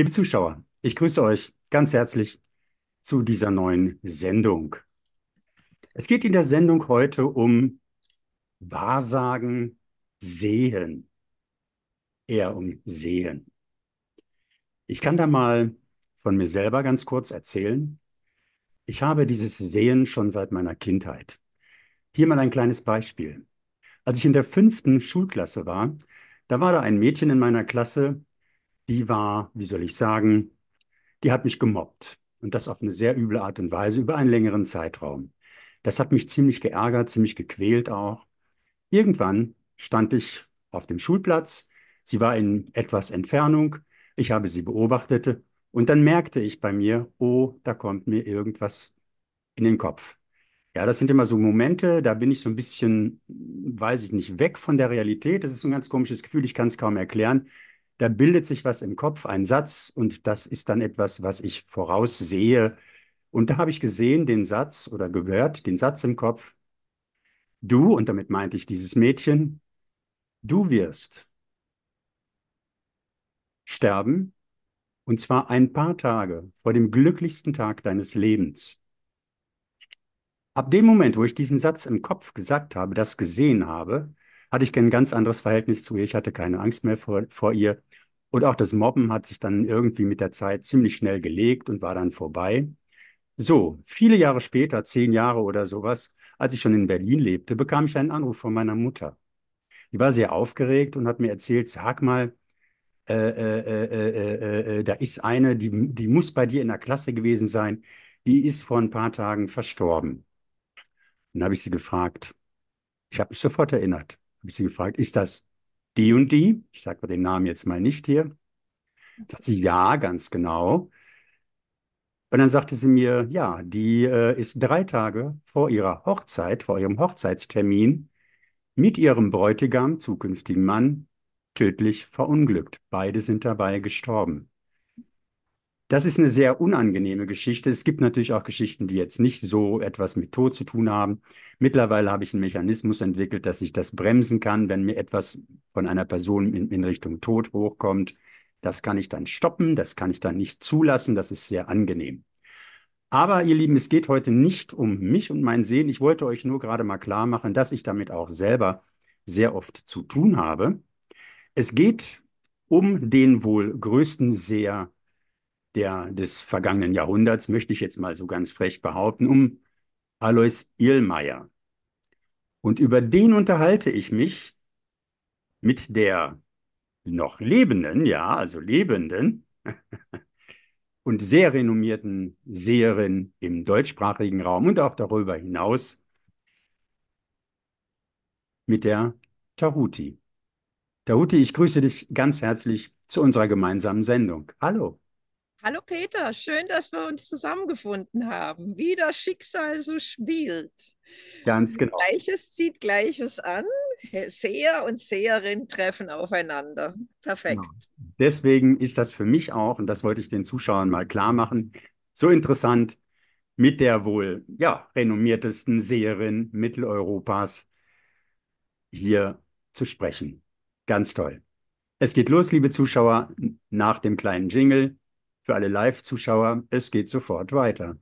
Liebe Zuschauer, ich grüße euch ganz herzlich zu dieser neuen Sendung. Es geht in der Sendung heute um Wahrsagen, Sehen. Eher um Sehen. Ich kann da mal von mir selber ganz kurz erzählen. Ich habe dieses Sehen schon seit meiner Kindheit. Hier mal ein kleines Beispiel. Als ich in der fünften Schulklasse war, da war da ein Mädchen in meiner Klasse, die war, wie soll ich sagen, die hat mich gemobbt. Und das auf eine sehr üble Art und Weise über einen längeren Zeitraum. Das hat mich ziemlich geärgert, ziemlich gequält auch. Irgendwann stand ich auf dem Schulplatz. Sie war in etwas Entfernung. Ich habe sie beobachtet und dann merkte ich bei mir, oh, da kommt mir irgendwas in den Kopf. Ja, das sind immer so Momente, da bin ich so ein bisschen, weiß ich nicht, weg von der Realität. Das ist ein ganz komisches Gefühl, ich kann es kaum erklären. Da bildet sich was im Kopf, ein Satz, und das ist dann etwas, was ich voraussehe. Und da habe ich gesehen, den Satz oder gehört, den Satz im Kopf, du, und damit meinte ich dieses Mädchen, du wirst sterben, und zwar ein paar Tage vor dem glücklichsten Tag deines Lebens. Ab dem Moment, wo ich diesen Satz im Kopf gesagt habe, das gesehen habe, hatte ich ein ganz anderes Verhältnis zu ihr. Ich hatte keine Angst mehr vor, vor ihr. Und auch das Mobben hat sich dann irgendwie mit der Zeit ziemlich schnell gelegt und war dann vorbei. So, viele Jahre später, zehn Jahre oder sowas, als ich schon in Berlin lebte, bekam ich einen Anruf von meiner Mutter. Die war sehr aufgeregt und hat mir erzählt, sag mal, äh, äh, äh, da ist eine, die, die muss bei dir in der Klasse gewesen sein, die ist vor ein paar Tagen verstorben. Dann habe ich sie gefragt, ich habe mich sofort erinnert habe ich sie gefragt, ist das die und die? Ich sage den Namen jetzt mal nicht hier. Sagt sie, ja, ganz genau. Und dann sagte sie mir, ja, die äh, ist drei Tage vor ihrer Hochzeit, vor ihrem Hochzeitstermin mit ihrem Bräutigam, zukünftigen Mann, tödlich verunglückt. Beide sind dabei gestorben. Das ist eine sehr unangenehme Geschichte. Es gibt natürlich auch Geschichten, die jetzt nicht so etwas mit Tod zu tun haben. Mittlerweile habe ich einen Mechanismus entwickelt, dass ich das bremsen kann, wenn mir etwas von einer Person in, in Richtung Tod hochkommt. Das kann ich dann stoppen, das kann ich dann nicht zulassen. Das ist sehr angenehm. Aber ihr Lieben, es geht heute nicht um mich und mein Sehen. Ich wollte euch nur gerade mal klar machen, dass ich damit auch selber sehr oft zu tun habe. Es geht um den wohl größten Seher der, des vergangenen Jahrhunderts, möchte ich jetzt mal so ganz frech behaupten, um Alois Irlmeier. Und über den unterhalte ich mich mit der noch lebenden, ja, also lebenden und sehr renommierten Seherin im deutschsprachigen Raum und auch darüber hinaus mit der Tahuti. Tahuti, ich grüße dich ganz herzlich zu unserer gemeinsamen Sendung. Hallo. Hallo Peter, schön, dass wir uns zusammengefunden haben. Wie das Schicksal so spielt. Ganz genau. Gleiches zieht Gleiches an. Seher und Seherin treffen aufeinander. Perfekt. Genau. Deswegen ist das für mich auch, und das wollte ich den Zuschauern mal klar machen, so interessant, mit der wohl ja, renommiertesten Seherin Mitteleuropas hier zu sprechen. Ganz toll. Es geht los, liebe Zuschauer, nach dem kleinen Jingle. Für alle Live-Zuschauer, es geht sofort weiter.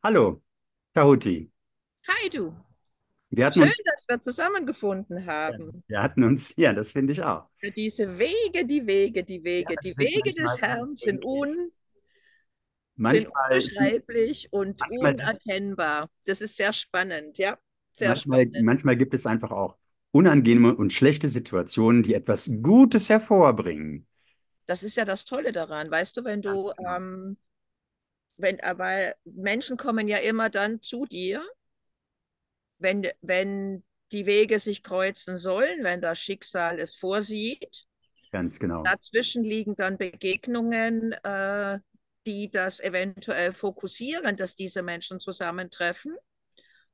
Hallo, Tahuti. Hi du. Schön, uns, dass wir zusammengefunden haben. Wir hatten uns, ja, das finde ich auch. Für diese Wege, die Wege, die Wege, ja, die Wege des Herrn sind, un, manchmal sind unbeschreiblich und unerkennbar. Das ist sehr spannend, ja. Sehr manchmal, spannend. manchmal gibt es einfach auch unangenehme und schlechte Situationen, die etwas Gutes hervorbringen. Das ist ja das Tolle daran, weißt du, wenn du, genau. ähm, wenn, weil Menschen kommen ja immer dann zu dir, wenn, wenn die Wege sich kreuzen sollen, wenn das Schicksal es vorsieht. Ganz genau. Dazwischen liegen dann Begegnungen, äh, die das eventuell fokussieren, dass diese Menschen zusammentreffen.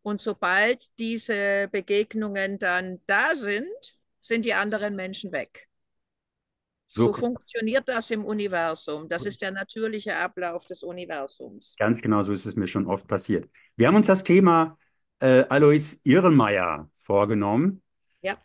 Und sobald diese Begegnungen dann da sind, sind die anderen Menschen weg. So, so funktioniert das im Universum. Das ist der natürliche Ablauf des Universums. Ganz genau, so ist es mir schon oft passiert. Wir haben uns das Thema äh, Alois Irrenmeier vorgenommen. Ja.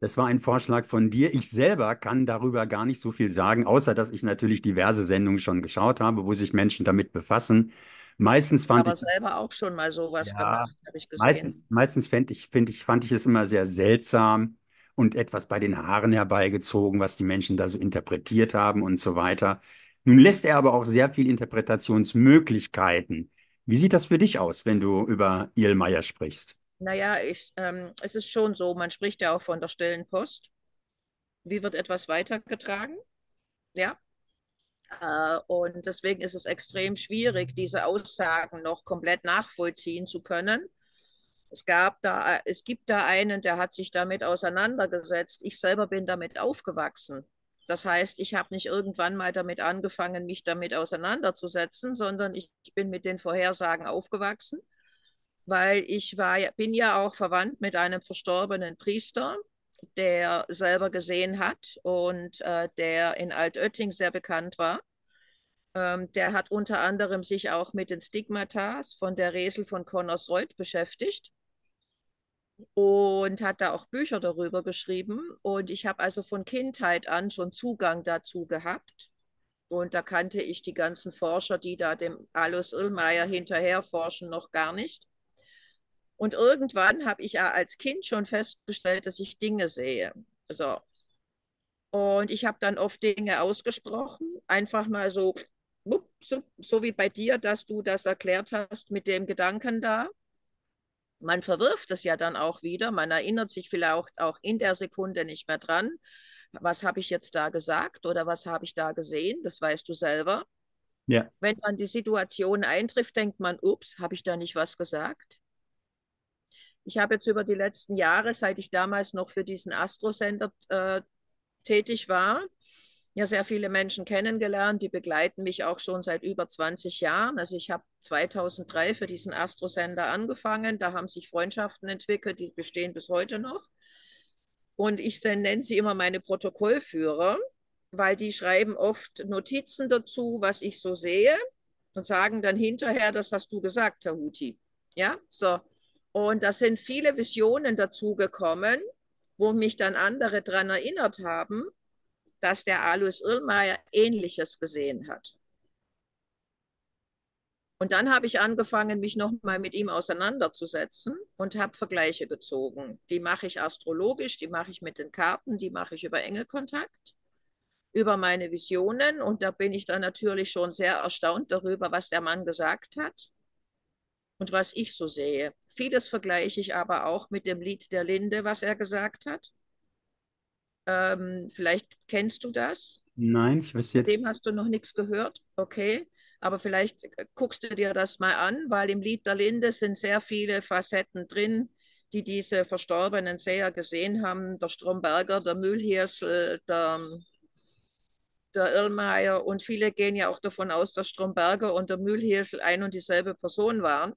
Das war ein Vorschlag von dir. Ich selber kann darüber gar nicht so viel sagen, außer dass ich natürlich diverse Sendungen schon geschaut habe, wo sich Menschen damit befassen. Meistens fand aber ich. selber auch schon mal sowas ja, gemacht, habe ich gesehen. Meistens, meistens fand ich, find ich, fand ich es immer sehr seltsam und etwas bei den Haaren herbeigezogen, was die Menschen da so interpretiert haben und so weiter. Nun lässt er aber auch sehr viel Interpretationsmöglichkeiten. Wie sieht das für dich aus, wenn du über Ihlmeier sprichst? Naja, ich, ähm, es ist schon so, man spricht ja auch von der stillen Post. Wie wird etwas weitergetragen? Ja. Äh, und deswegen ist es extrem schwierig, diese Aussagen noch komplett nachvollziehen zu können es gab da, es gibt da einen, der hat sich damit auseinandergesetzt. Ich selber bin damit aufgewachsen. Das heißt, ich habe nicht irgendwann mal damit angefangen, mich damit auseinanderzusetzen, sondern ich bin mit den Vorhersagen aufgewachsen, weil ich war, bin ja auch verwandt mit einem verstorbenen Priester, der selber gesehen hat und äh, der in Altötting sehr bekannt war. Ähm, der hat unter anderem sich auch mit den Stigmatas von der Resel von Connersreuth beschäftigt und hat da auch Bücher darüber geschrieben. Und ich habe also von Kindheit an schon Zugang dazu gehabt. Und da kannte ich die ganzen Forscher, die da dem Alois Irlmeier hinterher forschen, noch gar nicht. Und irgendwann habe ich als Kind schon festgestellt, dass ich Dinge sehe. So. Und ich habe dann oft Dinge ausgesprochen, einfach mal so, so, so wie bei dir, dass du das erklärt hast mit dem Gedanken da man verwirft es ja dann auch wieder. Man erinnert sich vielleicht auch in der Sekunde nicht mehr dran. Was habe ich jetzt da gesagt oder was habe ich da gesehen? Das weißt du selber. Ja. Wenn dann die Situation eintrifft, denkt man, ups, habe ich da nicht was gesagt? Ich habe jetzt über die letzten Jahre, seit ich damals noch für diesen Astro-Sender äh, tätig war, ja sehr viele Menschen kennengelernt, die begleiten mich auch schon seit über 20 Jahren. Also ich habe 2003 für diesen Astrosender angefangen, da haben sich Freundschaften entwickelt, die bestehen bis heute noch. Und ich nenne sie immer meine Protokollführer, weil die schreiben oft Notizen dazu, was ich so sehe und sagen dann hinterher, das hast du gesagt, Herr Huti. Ja, so. Und da sind viele Visionen dazugekommen, wo mich dann andere daran erinnert haben, dass der Alois Irlmeier Ähnliches gesehen hat. Und dann habe ich angefangen, mich nochmal mit ihm auseinanderzusetzen und habe Vergleiche gezogen. Die mache ich astrologisch, die mache ich mit den Karten, die mache ich über Engelkontakt, über meine Visionen. Und da bin ich dann natürlich schon sehr erstaunt darüber, was der Mann gesagt hat und was ich so sehe. Vieles vergleiche ich aber auch mit dem Lied der Linde, was er gesagt hat. Ähm, vielleicht kennst du das. Nein, ich weiß jetzt. Dem hast du noch nichts gehört. Okay. Aber vielleicht äh, guckst du dir das mal an, weil im Lied der Linde sind sehr viele Facetten drin, die diese verstorbenen Seher gesehen haben. Der Stromberger, der Mühlhirsel, der, der Irlmeier und viele gehen ja auch davon aus, dass Stromberger und der Mühlhirsel ein und dieselbe Person waren.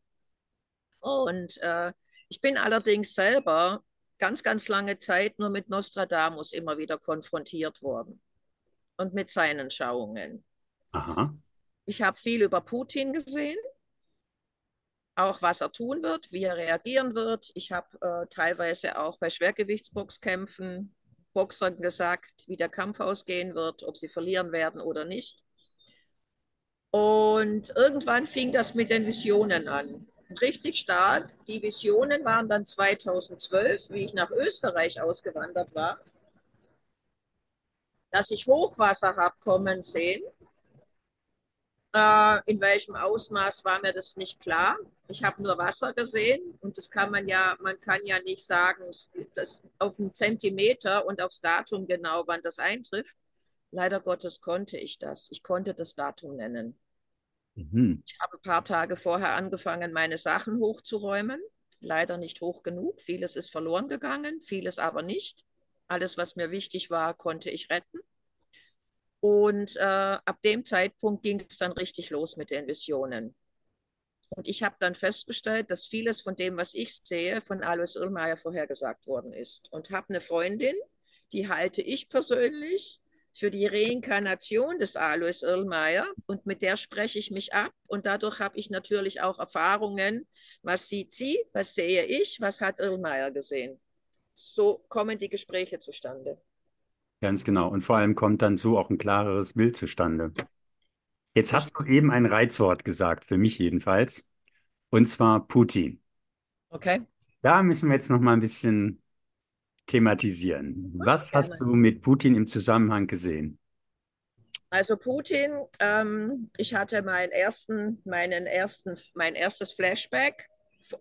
Und äh, ich bin allerdings selber ganz, ganz lange Zeit nur mit Nostradamus immer wieder konfrontiert worden und mit seinen Schauungen. Aha. Ich habe viel über Putin gesehen, auch was er tun wird, wie er reagieren wird. Ich habe äh, teilweise auch bei Schwergewichtsboxkämpfen Boxern gesagt, wie der Kampf ausgehen wird, ob sie verlieren werden oder nicht. Und irgendwann fing das mit den Visionen an richtig stark. Die Visionen waren dann 2012, wie ich nach Österreich ausgewandert war, dass ich Hochwasser habe kommen sehen. Äh, in welchem Ausmaß war mir das nicht klar. Ich habe nur Wasser gesehen und das kann man ja, man kann ja nicht sagen, das auf einen Zentimeter und aufs Datum genau, wann das eintrifft. Leider Gottes konnte ich das. Ich konnte das Datum nennen. Mhm. Ich habe ein paar Tage vorher angefangen, meine Sachen hochzuräumen. Leider nicht hoch genug. Vieles ist verloren gegangen, vieles aber nicht. Alles, was mir wichtig war, konnte ich retten. Und äh, ab dem Zeitpunkt ging es dann richtig los mit den Visionen. Und ich habe dann festgestellt, dass vieles von dem, was ich sehe, von Alois Irlmeier vorhergesagt worden ist. Und habe eine Freundin, die halte ich persönlich für die Reinkarnation des Alois Irlmeier und mit der spreche ich mich ab und dadurch habe ich natürlich auch Erfahrungen, was sieht sie, was sehe ich, was hat Irlmeier gesehen. So kommen die Gespräche zustande. Ganz genau. Und vor allem kommt dann so auch ein klareres Bild zustande. Jetzt hast du eben ein Reizwort gesagt, für mich jedenfalls, und zwar Putin. Okay. Da müssen wir jetzt noch mal ein bisschen thematisieren. Was hast du mit Putin im Zusammenhang gesehen? Also Putin, ähm, ich hatte meinen ersten, meinen ersten, mein erstes Flashback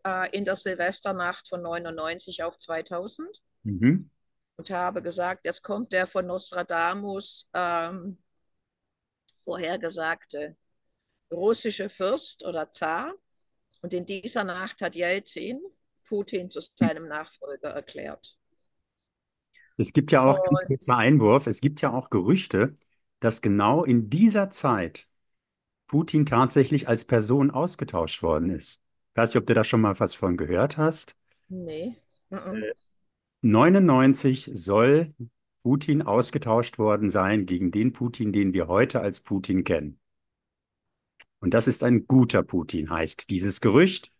äh, in der Silvesternacht von 99 auf 2000 mhm. und habe gesagt, jetzt kommt der von Nostradamus ähm, vorhergesagte russische Fürst oder Zar. Und in dieser Nacht hat Jelzin Putin zu seinem Nachfolger erklärt. Es gibt ja auch, ganz kurzer Einwurf, es gibt ja auch Gerüchte, dass genau in dieser Zeit Putin tatsächlich als Person ausgetauscht worden ist. Ich weiß nicht, ob du da schon mal was von gehört hast. Nee. Uh -uh. 99 soll Putin ausgetauscht worden sein gegen den Putin, den wir heute als Putin kennen. Und das ist ein guter Putin, heißt dieses Gerücht.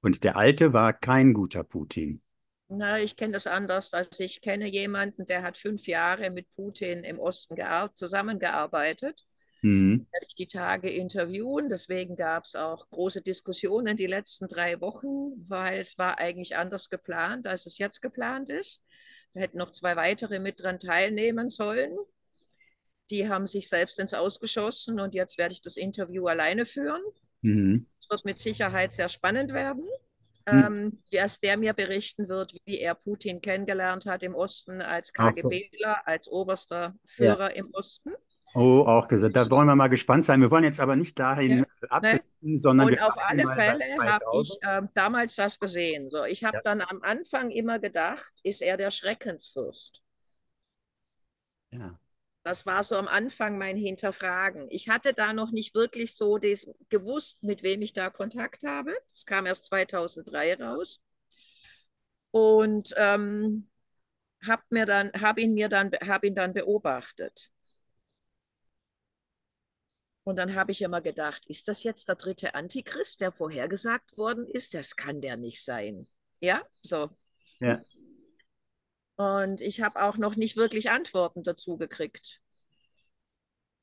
Und der alte war kein guter Putin. Na, ich kenne das anders. Also ich kenne jemanden, der hat fünf Jahre mit Putin im Osten zusammengearbeitet. Mhm. Werde ich die Tage interviewen. Deswegen gab es auch große Diskussionen die letzten drei Wochen, weil es war eigentlich anders geplant, als es jetzt geplant ist. Da hätten noch zwei weitere mit dran teilnehmen sollen. Die haben sich selbst ins Ausgeschossen und jetzt werde ich das Interview alleine führen. Mhm. Es wird mit Sicherheit sehr spannend werden. Hm. Ähm, der mir berichten wird, wie er Putin kennengelernt hat im Osten als KGBler, so. als oberster Führer ja. im Osten. Oh, auch gesagt. Da wollen wir mal gespannt sein. Wir wollen jetzt aber nicht dahin ja. abdriften, ne? sondern. Und auf alle Fälle habe ich äh, damals das gesehen. So, ich habe ja. dann am Anfang immer gedacht, ist er der Schreckensfürst? Ja. Das war so am Anfang mein Hinterfragen. Ich hatte da noch nicht wirklich so des, gewusst, mit wem ich da Kontakt habe. Das kam erst 2003 raus. Und ähm, habe hab ihn mir dann, hab ihn dann beobachtet. Und dann habe ich immer gedacht, ist das jetzt der dritte Antichrist, der vorhergesagt worden ist? Das kann der nicht sein. Ja, so. Ja. Und ich habe auch noch nicht wirklich Antworten dazu gekriegt.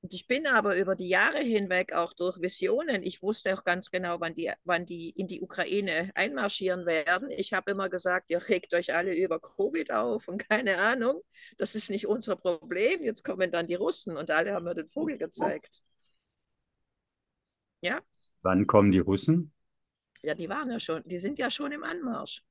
Und ich bin aber über die Jahre hinweg auch durch Visionen, ich wusste auch ganz genau, wann die, wann die in die Ukraine einmarschieren werden. Ich habe immer gesagt, ihr regt euch alle über Covid auf und keine Ahnung, das ist nicht unser Problem. Jetzt kommen dann die Russen und alle haben mir den Vogel gezeigt. Ja. Wann kommen die Russen? Ja, die waren ja schon, die sind ja schon im Anmarsch.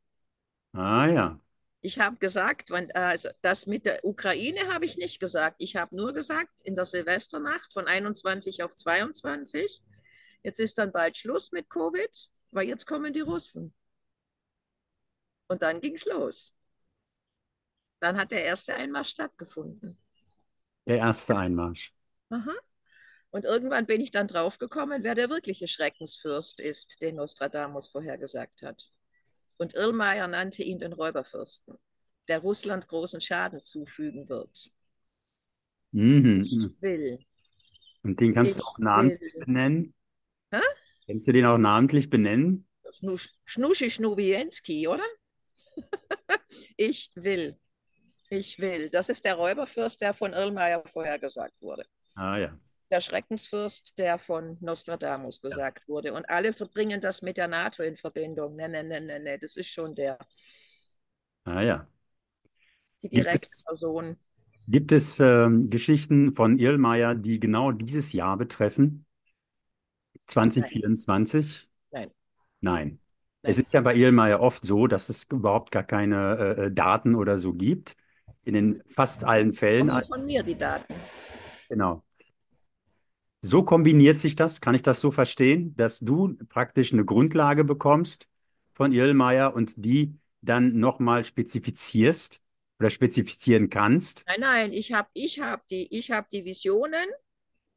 Ah ja. Ich habe gesagt, also das mit der Ukraine habe ich nicht gesagt. Ich habe nur gesagt, in der Silvesternacht von 21 auf 22, jetzt ist dann bald Schluss mit Covid, weil jetzt kommen die Russen. Und dann ging es los. Dann hat der erste Einmarsch stattgefunden. Der erste Einmarsch. Aha. Und irgendwann bin ich dann draufgekommen, wer der wirkliche Schreckensfürst ist, den Nostradamus vorhergesagt hat. Und Irlmeier nannte ihn den Räuberfürsten, der Russland großen Schaden zufügen wird. Mhm. Ich will. Und den kannst ich du auch namentlich will. benennen? Hä? Kannst du den auch namentlich benennen? Schnusch, Schnuschi Schnuwienski, oder? ich will. Ich will. Das ist der Räuberfürst, der von Irlmeier vorhergesagt wurde. Ah ja der Schreckensfürst, der von Nostradamus gesagt ja. wurde. Und alle verbringen das mit der NATO in Verbindung. Nein, nein, nein, nein, nee, das ist schon der. Ah ja. Die direkte Person. Gibt es ähm, Geschichten von Irlmeier, die genau dieses Jahr betreffen? 2024? Nein. Nein. Nein. Es ist ja bei Irlmeier oft so, dass es überhaupt gar keine äh, äh Daten oder so gibt. In den fast allen Fällen. Kommen von mir die Daten. Genau. So kombiniert sich das, kann ich das so verstehen, dass du praktisch eine Grundlage bekommst von Irlmeier und die dann nochmal spezifizierst oder spezifizieren kannst? Nein, nein, ich habe ich hab die, hab die Visionen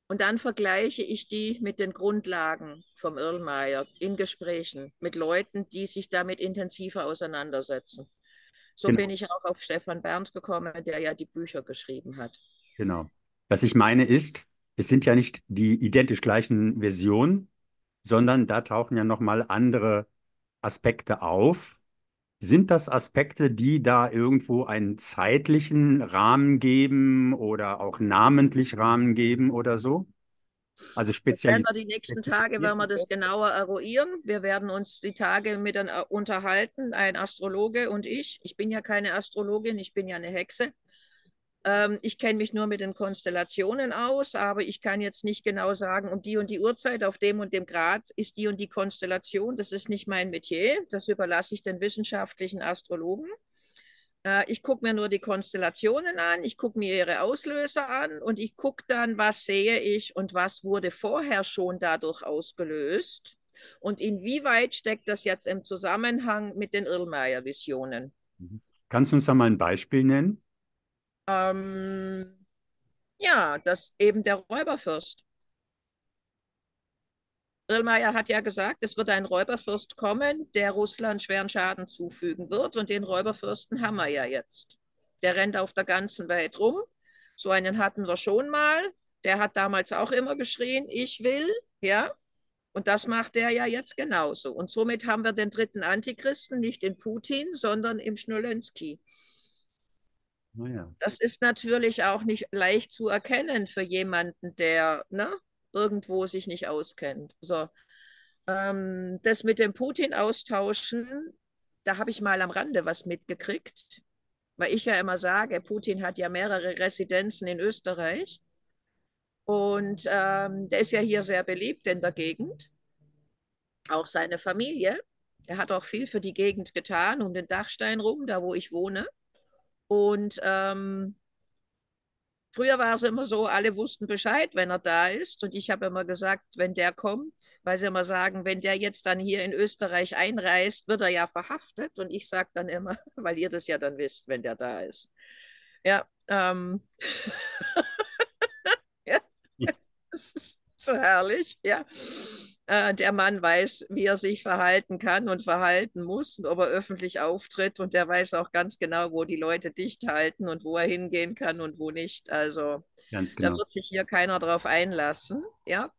Und dann vergleiche ich die mit den Grundlagen vom Irlmeier in Gesprächen mit Leuten, die sich damit intensiver auseinandersetzen. So Genau. bin ich auch auf Stefan Berndt gekommen, der ja die Bücher geschrieben hat. Genau. Was ich meine ist, es sind ja nicht die identisch gleichen Versionen, sondern da tauchen ja nochmal andere Aspekte auf. Sind das Aspekte, die da irgendwo einen zeitlichen Rahmen geben oder auch namentlich Rahmen geben oder so? Also Das werden speziell. wir die nächsten Tage, werden wir das genauer eruieren. Wir werden uns die Tage miteinander unterhalten, ein Astrologe und ich. Ich bin ja keine Astrologin, ich bin ja eine Hexe. Ähm, ich kenne mich nur mit den Konstellationen aus, aber ich kann jetzt nicht genau sagen, um die und die Uhrzeit auf dem und dem Grad ist die und die Konstellation. Das ist nicht mein Metier. Das überlasse ich den wissenschaftlichen Astrologen. Äh, ich gucke mir nur die Konstellationen an, ich gucke mir ihre Auslöser an und ich gucke dann, was sehe ich und was wurde vorher schon dadurch ausgelöst und inwieweit steckt das jetzt im Zusammenhang mit den Irlmeier-Visionen. Kannst du uns da mal ein Beispiel nennen? Ähm, ja, das eben der Räuberfürst. Irlmeier hat ja gesagt, es wird ein Räuberfürst kommen, der Russland schweren Schaden zufügen wird. Und den Räuberfürsten haben wir ja jetzt. Der rennt auf der ganzen Welt rum. So einen hatten wir schon mal. Der hat damals auch immer geschrien, ich will, ja. Und das macht der ja jetzt genauso. Und somit haben wir den dritten Antichristen nicht in Putin, sondern im Schnulensky. Naja. Das ist natürlich auch nicht leicht zu erkennen für jemanden, der ne, irgendwo sich nicht auskennt. So, ähm, das mit dem Putin austauschen, da habe ich mal am Rande was mitgekriegt, weil ich ja immer sage, Putin hat ja mehrere Residenzen in Österreich und ähm, der ist ja hier sehr beliebt in der Gegend, auch seine Familie. Er hat auch viel für die Gegend getan, um den Dachstein rum, da wo ich wohne. Und ähm, früher war es immer so, alle wussten Bescheid, wenn er da ist. Und ich habe immer gesagt, wenn der kommt, weil sie immer sagen, wenn der jetzt dann hier in Österreich einreist, wird er ja verhaftet. Und ich sage dann immer, weil ihr das ja dann wisst, wenn der da ist. Ja, ähm. ja. Ja. das ist so herrlich, ja. Äh, der Mann weiß, wie er sich verhalten kann und verhalten muss, ob er öffentlich auftritt und der weiß auch ganz genau, wo die Leute dicht halten und wo er hingehen kann und wo nicht. Also Ganz da genau. wird sich hier keiner drauf einlassen, ja.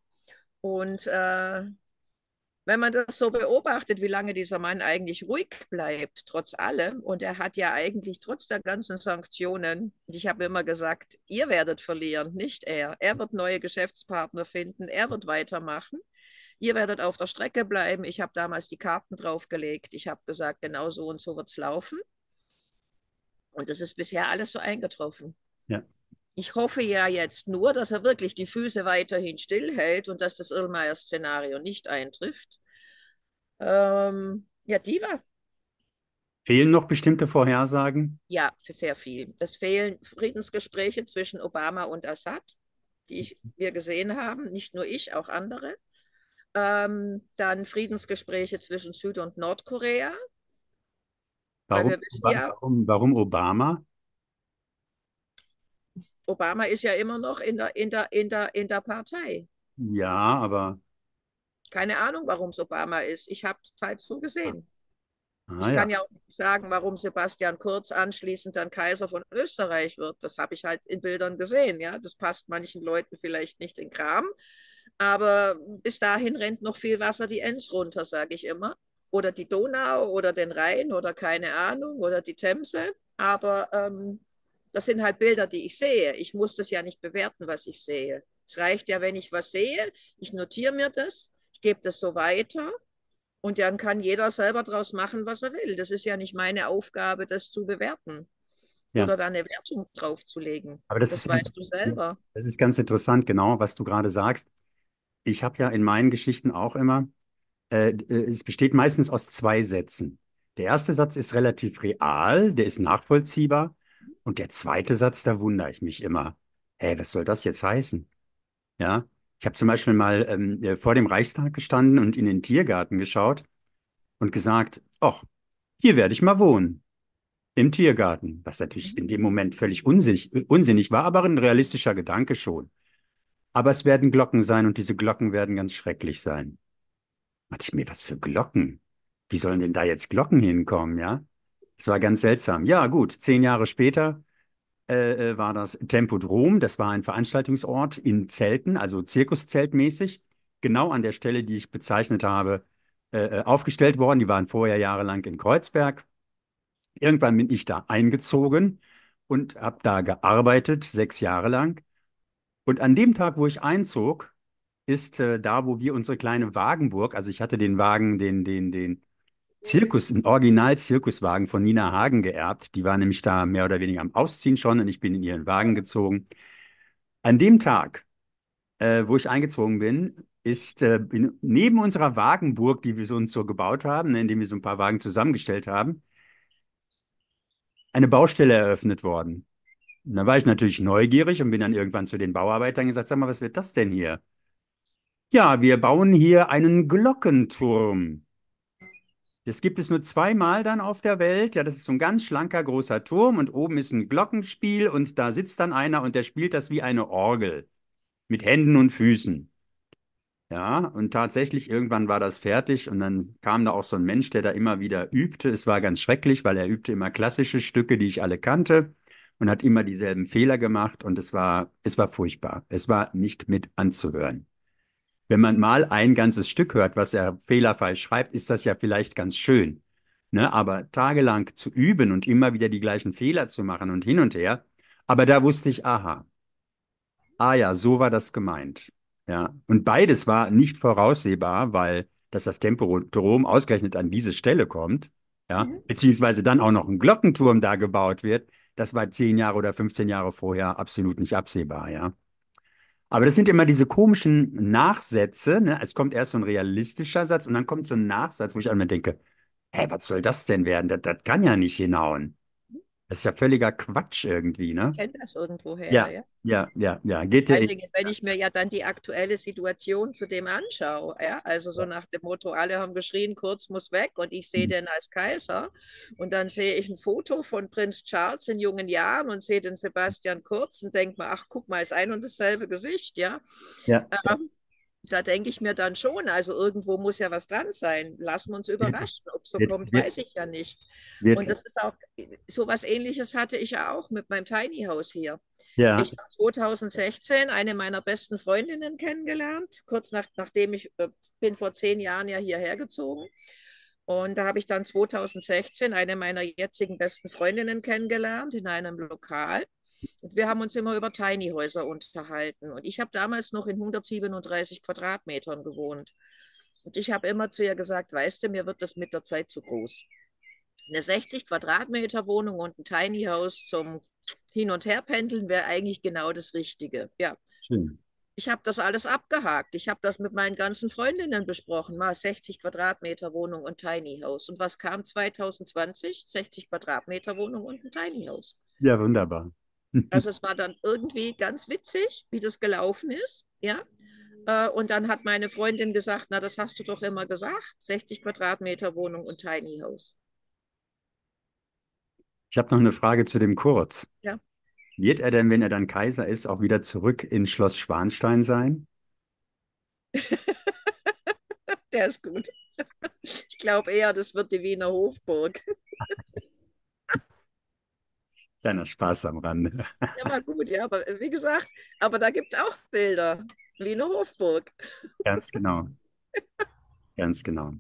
Und äh, wenn man das so beobachtet, wie lange dieser Mann eigentlich ruhig bleibt, trotz allem, und er hat ja eigentlich trotz der ganzen Sanktionen, ich habe immer gesagt, ihr werdet verlieren, nicht er. Er wird neue Geschäftspartner finden, er wird weitermachen. Ihr werdet auf der Strecke bleiben. Ich habe damals die Karten draufgelegt. Ich habe gesagt, genau so und so wird es laufen. Und das ist bisher alles so eingetroffen. Ja. Ich hoffe ja jetzt nur, dass er wirklich die Füße weiterhin stillhält und dass das Irlmeier-Szenario nicht eintrifft. Ähm, ja, Diva. Fehlen noch bestimmte Vorhersagen? Ja, für sehr viel. Es fehlen Friedensgespräche zwischen Obama und Assad, die ich, wir gesehen haben, nicht nur ich, auch andere. Ähm, dann Friedensgespräche zwischen Süd- und Nordkorea. Warum, wissen warum, warum Obama? Obama ist ja immer noch in der, in der, in der, in der Partei. Ja, aber Keine Ahnung, warum es Obama ist. Ich habe es halt so gesehen. ah, Ich ja. kann ja auch nicht sagen, warum Sebastian Kurz anschließend dann Kaiser von Österreich wird. Das habe ich halt in Bildern gesehen. Ja, das passt manchen Leuten vielleicht nicht in Kram. Aber bis dahin rennt noch viel Wasser die Enns runter, sage ich immer. Oder die Donau oder den Rhein oder keine Ahnung oder die Themse. Aber ähm, das sind halt Bilder, die ich sehe. Ich muss das ja nicht bewerten, was ich sehe. Es reicht ja, wenn ich was sehe, ich notiere mir das, ich gebe das so weiter und dann kann jeder selber draus machen, was er will. Das ist ja nicht meine Aufgabe, das zu bewerten Ja. oder da eine Wertung draufzulegen. Aber das Das ist, weißt du selber. das ist ganz interessant, genau, was du gerade sagst. Ich habe ja in meinen Geschichten auch immer, äh, äh, es besteht meistens aus zwei Sätzen. Der erste Satz ist relativ real, der ist nachvollziehbar. Und der zweite Satz, da wundere ich mich immer. Hä, was soll das jetzt heißen? Ja, ich habe zum Beispiel mal ähm, äh, vor dem Reichstag gestanden und in den Tiergarten geschaut und gesagt, ach, hier werde ich mal wohnen. Im Tiergarten, was natürlich in dem Moment völlig unsinnig, unsinnig war, aber ein realistischer Gedanke schon. Aber es werden Glocken sein und diese Glocken werden ganz schrecklich sein. Dachte ich mir, was für Glocken? Wie sollen denn da jetzt Glocken hinkommen, ja? Es war ganz seltsam. Ja, gut, zehn Jahre später äh, äh, war das Tempodrom. Das war ein Veranstaltungsort in Zelten, also Zirkuszeltmäßig, genau an der Stelle, die ich bezeichnet habe, äh, äh, aufgestellt worden. Die waren vorher jahrelang in Kreuzberg. Irgendwann bin ich da eingezogen und habe da gearbeitet, sechs Jahre lang. Und an dem Tag, wo ich einzog, ist äh, da, wo wir unsere kleine Wagenburg, also ich hatte den Wagen, den, den, den Zirkus, ein Original-Zirkuswagen von Nina Hagen geerbt. Die war nämlich da mehr oder weniger am Ausziehen schon und ich bin in ihren Wagen gezogen. An dem Tag, äh, wo ich eingezogen bin, ist äh, in, neben unserer Wagenburg, die wir so uns so gebaut haben, ne, indem wir so ein paar Wagen zusammengestellt haben, eine Baustelle eröffnet worden. Und da war ich natürlich neugierig und bin dann irgendwann zu den Bauarbeitern gesagt, sag mal, was wird das denn hier? Ja, wir bauen hier einen Glockenturm. Das gibt es nur zweimal dann auf der Welt. Ja, das ist so ein ganz schlanker, großer Turm und oben ist ein Glockenspiel und da sitzt dann einer und der spielt das wie eine Orgel mit Händen und Füßen. Ja, und tatsächlich irgendwann war das fertig und dann kam da auch so ein Mensch, der da immer wieder übte. Es war ganz schrecklich, weil er übte immer klassische Stücke, die ich alle kannte und hat immer dieselben Fehler gemacht und es war, es war furchtbar. Es war nicht mit anzuhören. Wenn man mal ein ganzes Stück hört, was er fehlerfrei schreibt, ist das ja vielleicht ganz schön. Ne? Aber tagelang zu üben und immer wieder die gleichen Fehler zu machen und hin und her. Aber da wusste ich, aha, ah ja, so war das gemeint. Ja, und beides war nicht voraussehbar, weil dass das Tempodrom ausgerechnet an diese Stelle kommt, ja, mhm. beziehungsweise dann auch noch ein Glockenturm da gebaut wird, das war zehn Jahre oder 15 Jahre vorher absolut nicht absehbar, ja. Aber das sind immer diese komischen Nachsätze. Ne? Es kommt erst so ein realistischer Satz und dann kommt so ein Nachsatz, wo ich einmal denke, hä, was soll das denn werden? Das, das kann ja nicht hinhauen. Das ist ja völliger Quatsch irgendwie, ne? Ich kenne das irgendwoher, ja. Ja, ja, ja. ja. Geht ja wenn ich mir ja dann die aktuelle Situation zu dem anschaue, ja, also so nach dem Motto, alle haben geschrien, Kurz muss weg und ich sehe mhm. den als Kaiser und dann sehe ich ein Foto von Prinz Charles in jungen Jahren und sehe den Sebastian Kurz und denke mir, ach guck mal, ist ein und dasselbe Gesicht, ja. Ja. Ähm, da denke ich mir dann schon, also irgendwo muss ja was dran sein. Lassen wir uns überraschen. Ob es so kommt, weiß ich ja nicht. Und das ist auch, so was ähnliches hatte ich ja auch mit meinem Tiny House hier. Ja. Ich habe 2016 eine meiner besten Freundinnen kennengelernt, kurz nach, nachdem ich äh, bin vor zehn Jahren ja hierher gezogen. Und da habe ich dann 2016 eine meiner jetzigen besten Freundinnen kennengelernt in einem Lokal. Und wir haben uns immer über Tiny Häuser unterhalten. Und ich habe damals noch in 137 Quadratmetern gewohnt. Und ich habe immer zu ihr gesagt, weißt du, mir wird das mit der Zeit zu groß. Eine 60 Quadratmeter Wohnung und ein Tiny House zum Hin- und Herpendeln wäre eigentlich genau das Richtige. Ja. Schön. Ich habe das alles abgehakt. Ich habe das mit meinen ganzen Freundinnen besprochen. Mal 60 Quadratmeter Wohnung und Tiny House. Und was kam 2020? 60 Quadratmeter Wohnung und ein Tiny House. Ja, wunderbar. Also es war dann irgendwie ganz witzig, wie das gelaufen ist. Ja. Äh, und dann hat meine Freundin gesagt, na, das hast du doch immer gesagt, 60 Quadratmeter Wohnung und Tiny House. Ich habe noch eine Frage zu dem Kurz. Ja. Wird er denn, wenn er dann Kaiser ist, auch wieder zurück in Schloss Schwanstein sein? Der ist gut. Ich glaube eher, das wird die Wiener Hofburg. Kleiner Spaß am Rande. Ja, war gut, ja, aber wie gesagt, aber da gibt es auch Bilder. Wiener Hofburg. Ganz genau. Ganz genau.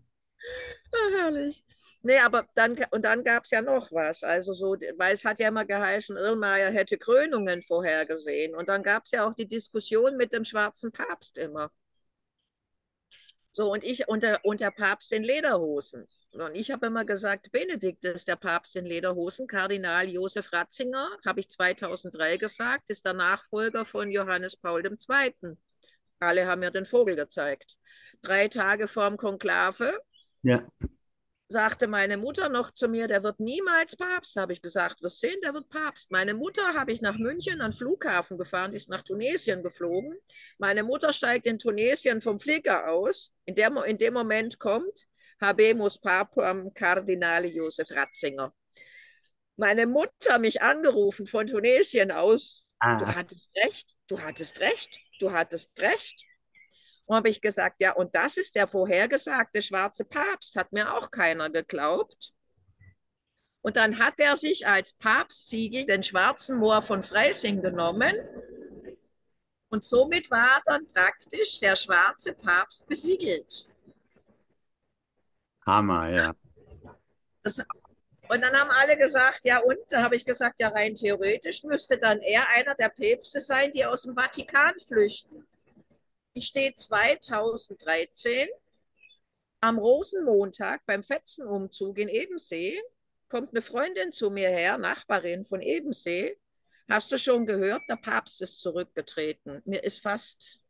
Ah, herrlich. Nee, aber dann, und dann gab es ja noch was. Also so, weil es hat ja immer geheißen, Irlmeier hätte Krönungen vorhergesehen. Und dann gab es ja auch die Diskussion mit dem schwarzen Papst immer. So, und ich und der, und der Papst in Lederhosen. Und ich habe immer gesagt, Benedikt ist der Papst in Lederhosen. Kardinal Josef Ratzinger, habe ich 2003 gesagt, ist der Nachfolger von Johannes Paul II. Alle haben mir den Vogel gezeigt. Drei Tage vorm Konklave ja. sagte meine Mutter noch zu mir, der wird niemals Papst. Habe ich gesagt, was sehen, der wird Papst. Meine Mutter habe ich nach München an den Flughafen gefahren, die ist nach Tunesien geflogen. Meine Mutter steigt in Tunesien vom Flieger aus. In, der, in dem Moment kommt Habemus Papuam Kardinale Josef Ratzinger. Meine Mutter mich angerufen von Tunesien aus. Ah. Du hattest recht, du hattest recht. du hattest recht. Und habe ich gesagt, ja, und das ist der vorhergesagte schwarze Papst, hat mir auch keiner geglaubt. Und dann hat er sich als Papstsiegel den schwarzen Moor von Freising genommen. Und somit war dann praktisch der schwarze Papst besiegelt. Hammer, ja. Das, und dann haben alle gesagt, ja und? Da habe ich gesagt, ja rein theoretisch müsste dann er einer der Päpste sein, die aus dem Vatikan flüchten. Ich stehe 2013 am Rosenmontag beim Fetzenumzug in Ebensee kommt eine Freundin zu mir her, Nachbarin von Ebensee. Hast du schon gehört, der Papst ist zurückgetreten. Mir ist fast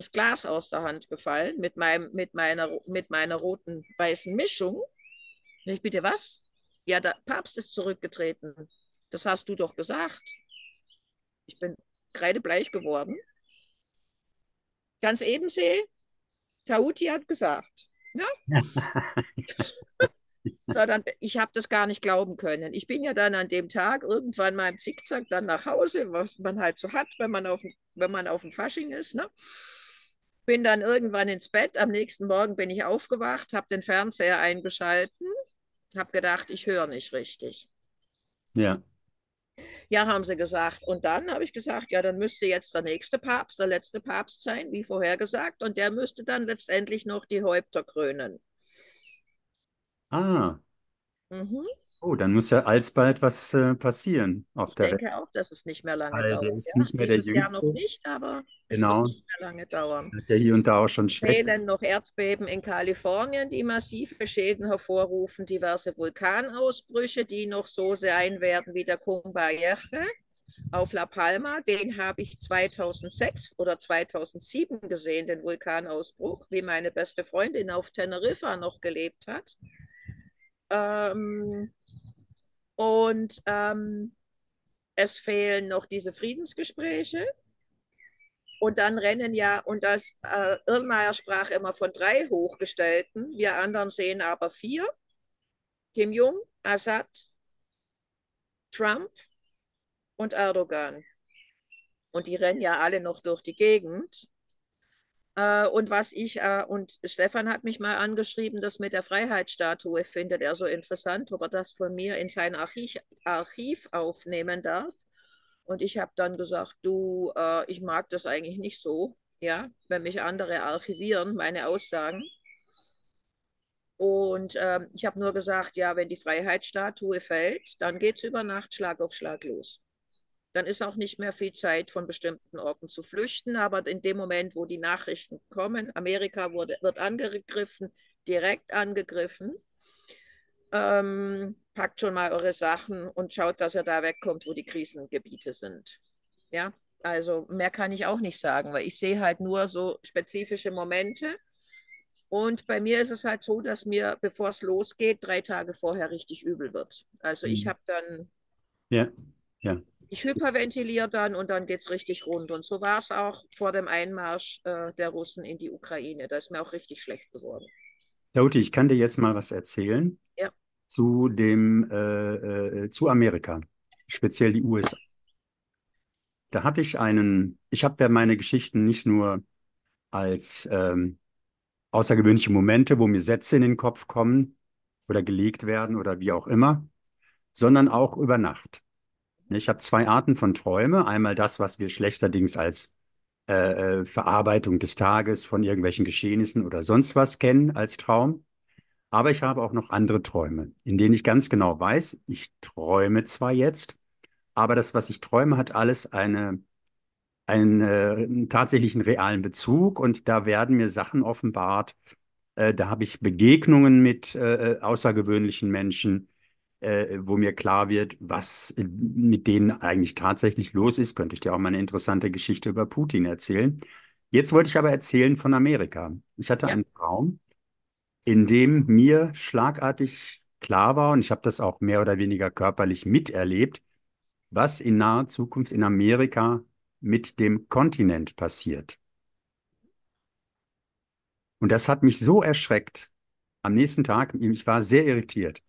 das Glas aus der Hand gefallen mit, meinem, mit, meiner, mit meiner roten weißen Mischung. Ich bitte was? Ja, der Papst ist zurückgetreten. Das hast du doch gesagt. Ich bin kreidebleich geworden. Ganz Ebensee, Tauti hat gesagt. Ja? sondern ich habe das gar nicht glauben können. Ich bin ja dann an dem Tag irgendwann mal im Zickzack dann nach Hause, was man halt so hat, wenn man auf, wenn man auf dem Fasching ist. Ne? Bin dann irgendwann ins Bett. Am nächsten Morgen bin ich aufgewacht, habe den Fernseher eingeschalten, habe gedacht, ich höre nicht richtig. Ja. Ja, haben sie gesagt. Und dann habe ich gesagt, ja, dann müsste jetzt der nächste Papst, der letzte Papst sein, wie vorhergesagt. Und der müsste dann letztendlich noch die Häupter krönen. Ah. Mhm. Oh, dann muss ja alsbald was äh, passieren auf ich der denke auch, dass es nicht mehr lange Weil dauert. der ist nicht mehr der Dieses Jahr Jüngste. noch nicht, aber Genau. es wird nicht mehr lange dauern. Hat ja hier und da auch schon Es Schwäche. fehlen noch Erdbeben in Kalifornien, die massive Schäden hervorrufen, diverse Vulkanausbrüche, die noch so sein werden wie der Cumbayerre auf La Palma. Den habe ich 2006 oder 2007 gesehen, den Vulkanausbruch, wie meine beste Freundin auf Teneriffa noch gelebt hat. Ähm, und ähm, es fehlen noch diese Friedensgespräche. Und dann rennen ja, und das äh, Irlmeier sprach immer von drei Hochgestellten, wir anderen sehen aber vier. Kim Jong, Assad, Trump und Erdogan. Und die rennen ja alle noch durch die Gegend. Äh, und was ich, äh, und Stefan hat mich mal angeschrieben, das mit der Freiheitsstatue findet er so interessant, ob er das von mir in sein Archiv, Archiv aufnehmen darf. Und ich habe dann gesagt, du, äh, ich mag das eigentlich nicht so, ja, wenn mich andere archivieren, meine Aussagen. Und ähm, ich habe nur gesagt, ja, wenn die Freiheitsstatue fällt, dann geht es über Nacht Schlag auf Schlag los dann ist auch nicht mehr viel Zeit, von bestimmten Orten zu flüchten. Aber in dem Moment, wo die Nachrichten kommen, Amerika wurde, wird angegriffen, direkt angegriffen, ähm, packt schon mal eure Sachen und schaut, dass ihr da wegkommt, wo die Krisengebiete sind. Ja, also mehr kann ich auch nicht sagen, weil ich sehe halt nur so spezifische Momente. Und bei mir ist es halt so, dass mir, bevor es losgeht, drei Tage vorher richtig übel wird. Also ich Mhm. habe dann Ja, ja. Ich hyperventiliere dann und dann geht es richtig rund. Und so war es auch vor dem Einmarsch äh, der Russen in die Ukraine. Da ist mir auch richtig schlecht geworden. Lauti, ich kann dir jetzt mal was erzählen Ja. zu dem, äh, äh, zu Amerika, speziell die USA. Da hatte ich einen, ich habe ja meine Geschichten nicht nur als ähm, außergewöhnliche Momente, wo mir Sätze in den Kopf kommen oder gelegt werden oder wie auch immer, sondern auch über Nacht. Ich habe zwei Arten von Träume. Einmal das, was wir schlechterdings als äh, äh, Verarbeitung des Tages von irgendwelchen Geschehnissen oder sonst was kennen als Traum. Aber ich habe auch noch andere Träume, in denen ich ganz genau weiß, ich träume zwar jetzt, aber das, was ich träume, hat alles eine, einen äh, tatsächlichen realen Bezug und da werden mir Sachen offenbart. Äh, da habe ich Begegnungen mit äh, außergewöhnlichen Menschen, äh, wo mir klar wird, was mit denen eigentlich tatsächlich los ist. Könnte ich dir auch mal eine interessante Geschichte über Putin erzählen. Jetzt wollte ich aber erzählen von Amerika. Ich hatte Ja. einen Traum, in dem mir schlagartig klar war, und ich habe das auch mehr oder weniger körperlich miterlebt, was in naher Zukunft in Amerika mit dem Kontinent passiert. Und das hat mich so erschreckt. Am nächsten Tag, ich war sehr irritiert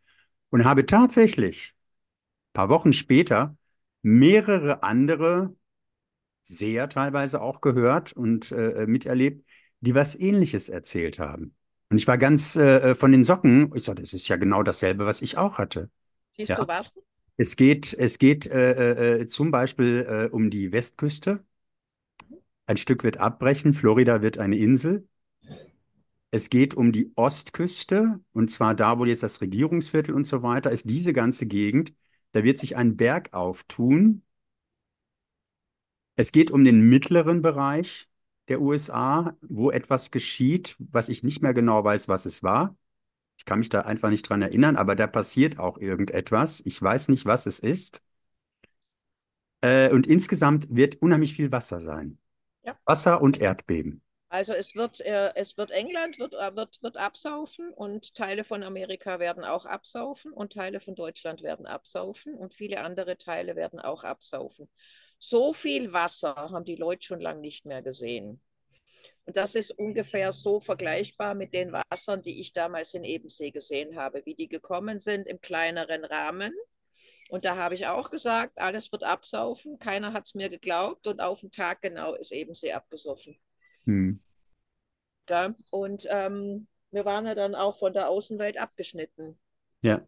und habe tatsächlich ein paar Wochen später mehrere andere Seher teilweise auch gehört und äh, miterlebt, die was Ähnliches erzählt haben. Und ich war ganz äh, von den Socken, ich sagte, das ist ja genau dasselbe, was ich auch hatte. Siehst ja. du was? Es geht, es geht äh, äh, zum Beispiel äh, um die Westküste. Ein Stück wird abbrechen, Florida wird eine Insel. Es geht um die Ostküste, und zwar da, wo jetzt das Regierungsviertel und so weiter ist, diese ganze Gegend. Da wird sich ein Berg auftun. Es geht um den mittleren Bereich der USA, wo etwas geschieht, was ich nicht mehr genau weiß, was es war. Ich kann mich da einfach nicht dran erinnern, aber da passiert auch irgendetwas. Ich weiß nicht, was es ist. Äh, und insgesamt wird unheimlich viel Wasser sein. Ja. Wasser und Erdbeben. Also es wird, äh, es wird England wird, äh, wird, wird absaufen und Teile von Amerika werden auch absaufen und Teile von Deutschland werden absaufen und viele andere Teile werden auch absaufen. So viel Wasser haben die Leute schon lange nicht mehr gesehen. Und das ist ungefähr so vergleichbar mit den Wassern, die ich damals in Ebensee gesehen habe, wie die gekommen sind im kleineren Rahmen. Und da habe ich auch gesagt, alles wird absaufen. Keiner hat es mir geglaubt und auf den Tag genau ist Ebensee abgesoffen. Hm. Ja, und ähm, wir waren ja dann auch von der Außenwelt abgeschnitten. Ja.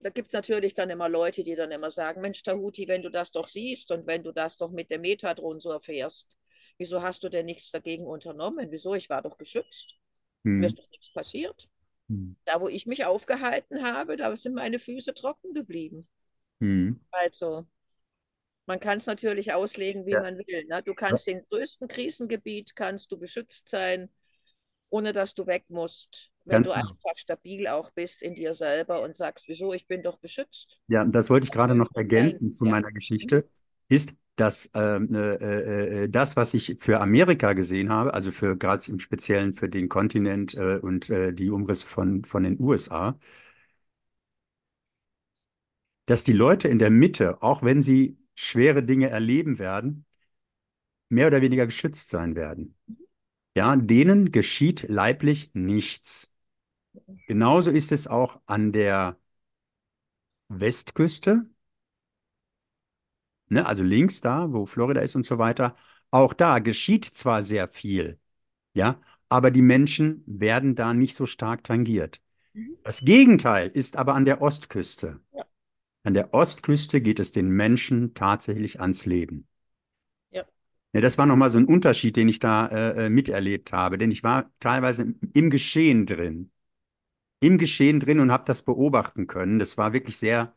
Da gibt es natürlich dann immer Leute, die dann immer sagen, Mensch, Tahuti, wenn du das doch siehst und wenn du das doch mit dem Metadron so erfährst, wieso hast du denn nichts dagegen unternommen? Wieso? Ich war doch geschützt. Hm. Mir ist doch nichts passiert. Hm. Da, wo ich mich aufgehalten habe, da sind meine Füße trocken geblieben. Hm. Also, man kann es natürlich auslegen, wie Ja. man will. Ne? Du kannst im größten Krisengebiet kannst du beschützt sein, ohne dass du weg musst. Wenn Ganz du genau. einfach stabil auch bist in dir selber und sagst, wieso, ich bin doch beschützt. Ja, das wollte ich gerade noch ergänzen zu Ja. meiner Geschichte, ist, dass ähm, äh, äh, das, was ich für Amerika gesehen habe, also für gerade im Speziellen für den Kontinent äh, und äh, die Umrisse von, von den USA, dass die Leute in der Mitte, auch wenn sie schwere Dinge erleben werden, mehr oder weniger geschützt sein werden. Ja, denen geschieht leiblich nichts. Genauso ist es auch an der Westküste, ne, also links da, wo Florida ist und so weiter. Auch da geschieht zwar sehr viel, ja, aber die Menschen werden da nicht so stark tangiert. Mhm. Das Gegenteil ist aber an der Ostküste. Ja. An der Ostküste geht es den Menschen tatsächlich ans Leben. Ja. Ja, das war nochmal so ein Unterschied, den ich da äh, äh, miterlebt habe, denn ich war teilweise im, Geschehen drin. Im Geschehen drin und habe das beobachten können. Das war wirklich sehr,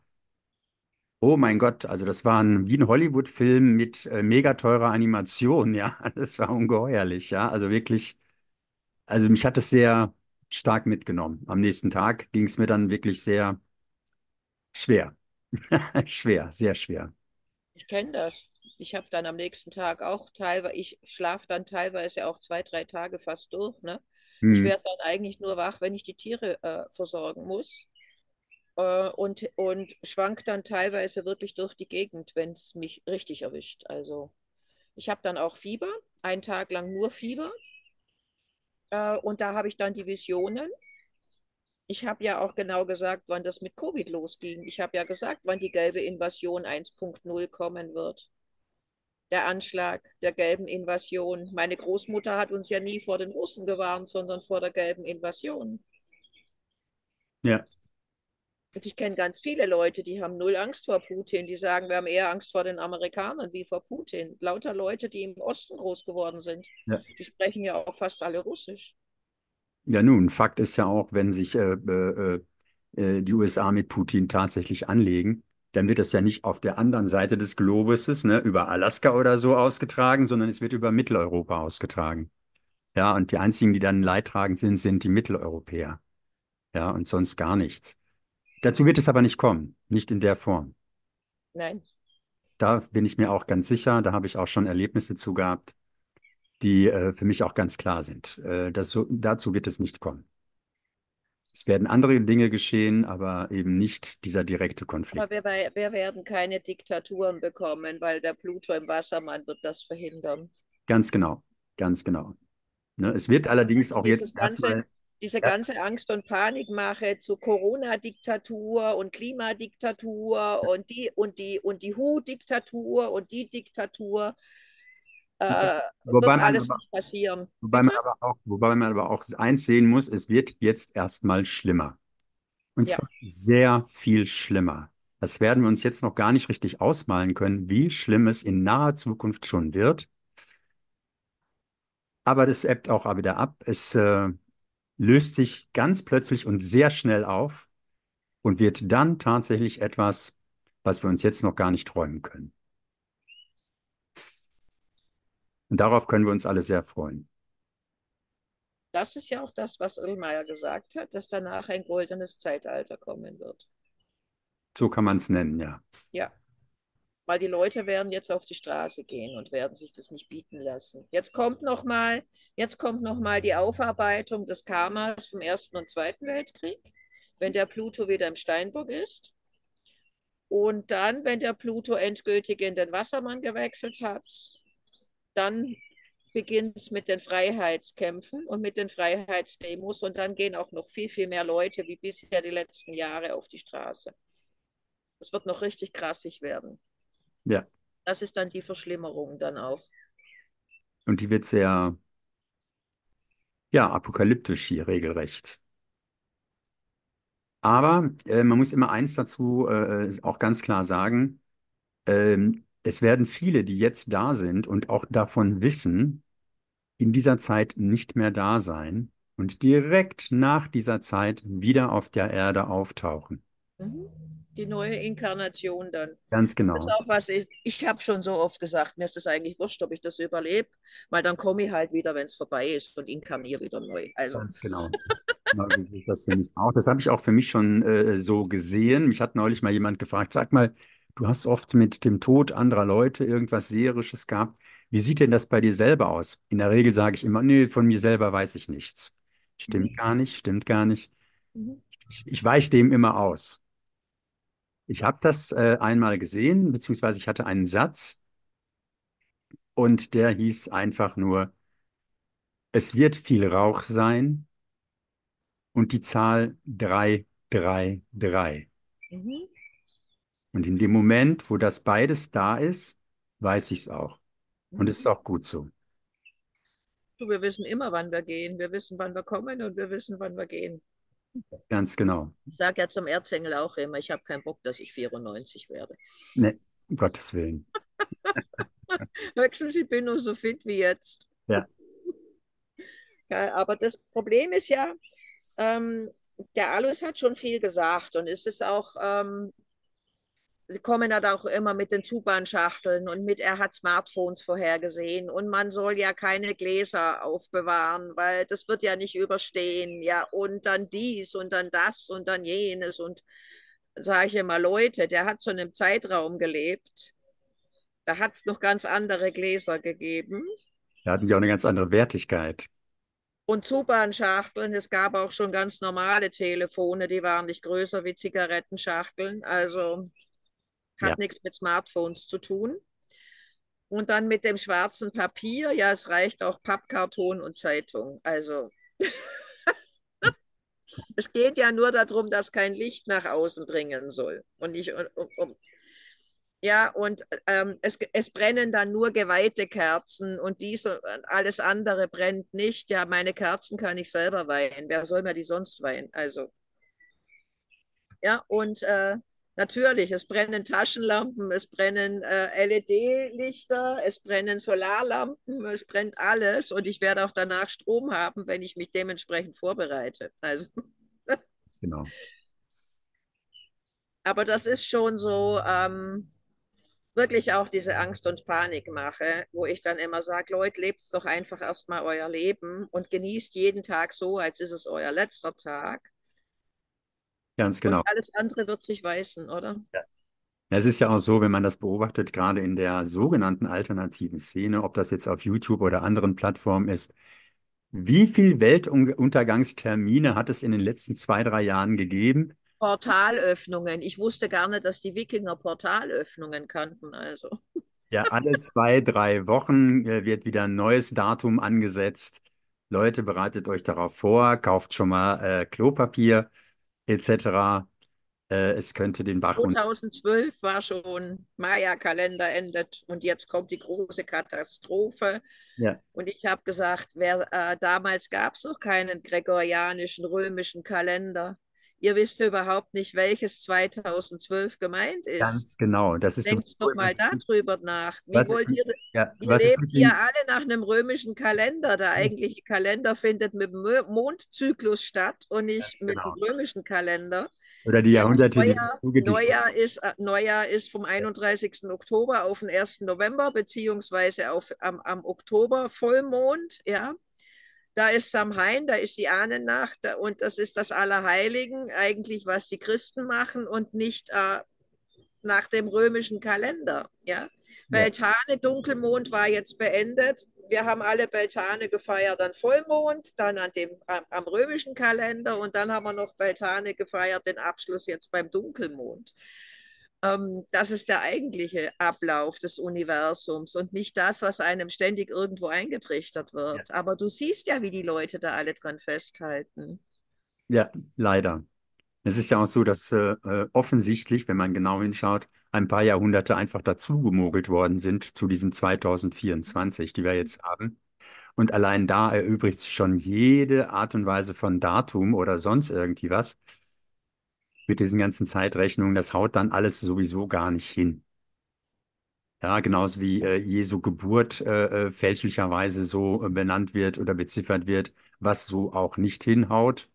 oh mein Gott, also das war ein, wie ein Hollywood-Film mit äh, mega teurer Animation, ja. Das war ungeheuerlich, ja. Also wirklich, also mich hat es sehr stark mitgenommen. Am nächsten Tag ging es mir dann wirklich sehr schwer. Schwer, sehr schwer. Ich kenne das. Ich habe dann am nächsten Tag auch teilweise, ich schlafe dann teilweise auch zwei, drei Tage fast durch. Ne? Ich Hm. werde dann eigentlich nur wach, wenn ich die Tiere äh, versorgen muss. Äh, und, und schwank dann teilweise wirklich durch die Gegend, wenn es mich richtig erwischt. Also ich habe dann auch Fieber, einen Tag lang nur Fieber. Äh, und da habe ich dann die Visionen. Ich habe ja auch genau gesagt, wann das mit Covid losging. Ich habe ja gesagt, wann die gelbe Invasion 1.0 kommen wird. Der Anschlag der gelben Invasion. Meine Großmutter hat uns ja nie vor den Russen gewarnt, sondern vor der gelben Invasion. Ja, Und ich kenne ganz viele Leute, die haben null Angst vor Putin. Die sagen, wir haben eher Angst vor den Amerikanern wie vor Putin. Lauter Leute, die im Osten groß geworden sind. Ja. Die sprechen ja auch fast alle Russisch. Ja nun, Fakt ist ja auch, wenn sich äh, äh, äh, die USA mit Putin tatsächlich anlegen, dann wird das ja nicht auf der anderen Seite des Globuses, ne, über Alaska oder so ausgetragen, sondern es wird über Mitteleuropa ausgetragen. Ja, und die einzigen, die dann leidtragend sind, sind die Mitteleuropäer. Ja, und sonst gar nichts. Dazu wird es aber nicht kommen, nicht in der Form. Nein. Da bin ich mir auch ganz sicher, da habe ich auch schon Erlebnisse zu gehabt, die äh, für mich auch ganz klar sind. Äh, das, dazu wird es nicht kommen. Es werden andere Dinge geschehen, aber eben nicht dieser direkte Konflikt. Aber wir, wir werden keine Diktaturen bekommen, weil der Pluto im Wassermann wird das verhindern. Ganz genau, ganz genau. Ne, es wird allerdings auch jetzt erstmal, diese ganze Angst und Panikmache zu Corona-Diktatur und Klimadiktatur und die und die und die Hu-Diktatur und die Diktatur äh, wobei alles aber. Wobei man, aber auch, wobei man aber auch eins sehen muss, es wird jetzt erstmal schlimmer. Und zwar ja. sehr viel schlimmer. Das werden wir uns jetzt noch gar nicht richtig ausmalen können, wie schlimm es in naher Zukunft schon wird. Aber das ebbt auch wieder ab. Es äh, löst sich ganz plötzlich und sehr schnell auf und wird dann tatsächlich etwas, was wir uns jetzt noch gar nicht träumen können. Und darauf können wir uns alle sehr freuen. Das ist ja auch das, was Irlmeier gesagt hat, dass danach ein goldenes Zeitalter kommen wird. So kann man es nennen, ja. Ja. Weil die Leute werden jetzt auf die Straße gehen und werden sich das nicht bieten lassen. Jetzt kommt noch mal, jetzt kommt noch mal die Aufarbeitung des Karmas vom Ersten und Zweiten Weltkrieg, wenn der Pluto wieder im Steinbock ist. Und dann, wenn der Pluto endgültig in den Wassermann gewechselt hat, dann beginnt es mit den Freiheitskämpfen und mit den Freiheitsdemos und dann gehen auch noch viel, viel mehr Leute wie bisher die letzten Jahre auf die Straße. Es wird noch richtig krassig werden. Ja. Das ist dann die Verschlimmerung dann auch. Und die wird sehr, ja, apokalyptisch hier regelrecht. Aber äh, man muss immer eins dazu äh, auch ganz klar sagen, ähm, es werden viele, die jetzt da sind und auch davon wissen, in dieser Zeit nicht mehr da sein und direkt nach dieser Zeit wieder auf der Erde auftauchen. Mhm. Die neue Inkarnation dann. Ganz genau. Das ist auch was ich, ich habe schon so oft gesagt, mir ist es eigentlich wurscht, ob ich das überlebe, weil dann komme ich halt wieder, wenn es vorbei ist und inkarniere wieder neu. Also. Ganz genau. genau das. Das habe ich auch für mich schon äh, so gesehen. Mich hat neulich mal jemand gefragt, sag mal, Du hast oft mit dem Tod anderer Leute irgendwas Seherisches gehabt. Wie sieht denn das bei dir selber aus? In der Regel sage ich immer, nee, von mir selber weiß ich nichts. Stimmt mhm. gar nicht, stimmt gar nicht. Mhm. Ich, ich weiche dem immer aus. Ich habe das äh, einmal gesehen, beziehungsweise ich hatte einen Satz und der hieß einfach nur, es wird viel Rauch sein und die Zahl 333. Mhm. Und in dem Moment, wo das beides da ist, weiß ich es auch. Und es ist auch gut so. Wir wissen immer, wann wir gehen. Wir wissen, wann wir kommen und wir wissen, wann wir gehen. Ganz genau. Ich sage ja zum Erzengel auch immer, ich habe keinen Bock, dass ich 94 werde. Nee, um Gottes Willen. Höchstens, ich bin nur so fit wie jetzt. Ja. ja aber das Problem ist ja, ähm, der Alus hat schon viel gesagt und es ist auch ähm, sie kommen halt auch immer mit den Zubahn-Schachteln und mit, er hat Smartphones vorhergesehen und man soll ja keine Gläser aufbewahren, weil das wird ja nicht überstehen, ja, und dann dies und dann das und dann jenes und sage ich immer, Leute, der hat schon im Zeitraum gelebt, da hat es noch ganz andere Gläser gegeben. Da hatten die auch eine ganz andere Wertigkeit. Und Zubahn-Schachteln, es gab auch schon ganz normale Telefone, die waren nicht größer wie Zigarettenschachteln, also hat ja. nichts mit Smartphones zu tun. Und dann mit dem schwarzen Papier, ja, es reicht auch Pappkarton und Zeitung. Also es geht ja nur darum, dass kein Licht nach außen dringen soll. Und nicht um, um ja, und ähm, es, es brennen dann nur geweihte Kerzen und dies und alles andere brennt nicht. Ja, meine Kerzen kann ich selber weihen. Wer soll mir die sonst weihen? Also, ja, und äh, Natürlich, es brennen Taschenlampen, es brennen äh, LED-Lichter, es brennen Solarlampen, es brennt alles und ich werde auch danach Strom haben, wenn ich mich dementsprechend vorbereite. Also. genau. Aber das ist schon so ähm, wirklich auch diese Angst- und Panikmache, wo ich dann immer sage, Leute, lebt doch einfach erstmal euer Leben und genießt jeden Tag so, als ist es euer letzter Tag. Ganz genau. Und alles andere wird sich weisen, oder? Ja. Es ist ja auch so, wenn man das beobachtet, gerade in der sogenannten alternativen Szene, ob das jetzt auf YouTube oder anderen Plattformen ist, wie viele Weltuntergangstermine hat es in den letzten zwei, drei Jahren gegeben? Portalöffnungen. Ich wusste gar nicht, dass die Wikinger Portalöffnungen kannten. Also. Ja, alle zwei, drei Wochen äh, wird wieder ein neues Datum angesetzt. Leute, bereitet euch darauf vor, kauft schon mal äh, Klopapier etc. Äh, es könnte den Bach runter. 2012 war schon Maya-Kalender endet und jetzt kommt die große Katastrophe. Ja, Und ich habe gesagt, wer, äh, damals gab es noch keinen gregorianischen römischen Kalender. Ihr wisst überhaupt nicht, welches 2012 gemeint ist. ganz genau. Das ist Denkt so. doch mal darüber nach. Wie Was wollt ist, ihr, ja, ihr lebt hier den, alle nach einem römischen Kalender. Der eigentliche Kalender findet mit dem Mo- Mondzyklus statt und nicht mit genau. dem römischen Kalender. oder die Jahrhunderte, die Neujahr, gedichtet Neujahr, ist, äh, Neujahr ist vom 31. Oktober auf den 1. November, beziehungsweise auf, am, am Oktober Vollmond, ja. Da ist Samhain, da ist die Ahnennacht und das ist das Allerheiligen, eigentlich was die Christen machen und nicht äh, nach dem römischen Kalender, ja. Beltane, Dunkelmond war jetzt beendet. Wir haben alle Beltane gefeiert an Vollmond, dann an dem, am, am römischen Kalender und dann haben wir noch Beltane gefeiert, den Abschluss jetzt beim Dunkelmond. Ähm, das ist der eigentliche Ablauf des Universums und nicht das, was einem ständig irgendwo eingetrichtert wird. Aber du siehst ja, wie die Leute da alle dran festhalten. Ja, leider. Es ist ja auch so, dass äh, äh, offensichtlich, wenn man genau hinschaut, ein paar Jahrhunderte einfach dazugemogelt worden sind zu diesen 2024, die wir jetzt haben. Und allein da erübrigt sich schon jede Art und Weise von Datum oder sonst irgendwie was. Mit diesen ganzen Zeitrechnungen, das haut dann alles sowieso gar nicht hin. Ja, genauso wie äh, Jesu Geburt äh, äh, fälschlicherweise so äh, benannt wird oder beziffert wird, was so auch nicht hinhaut.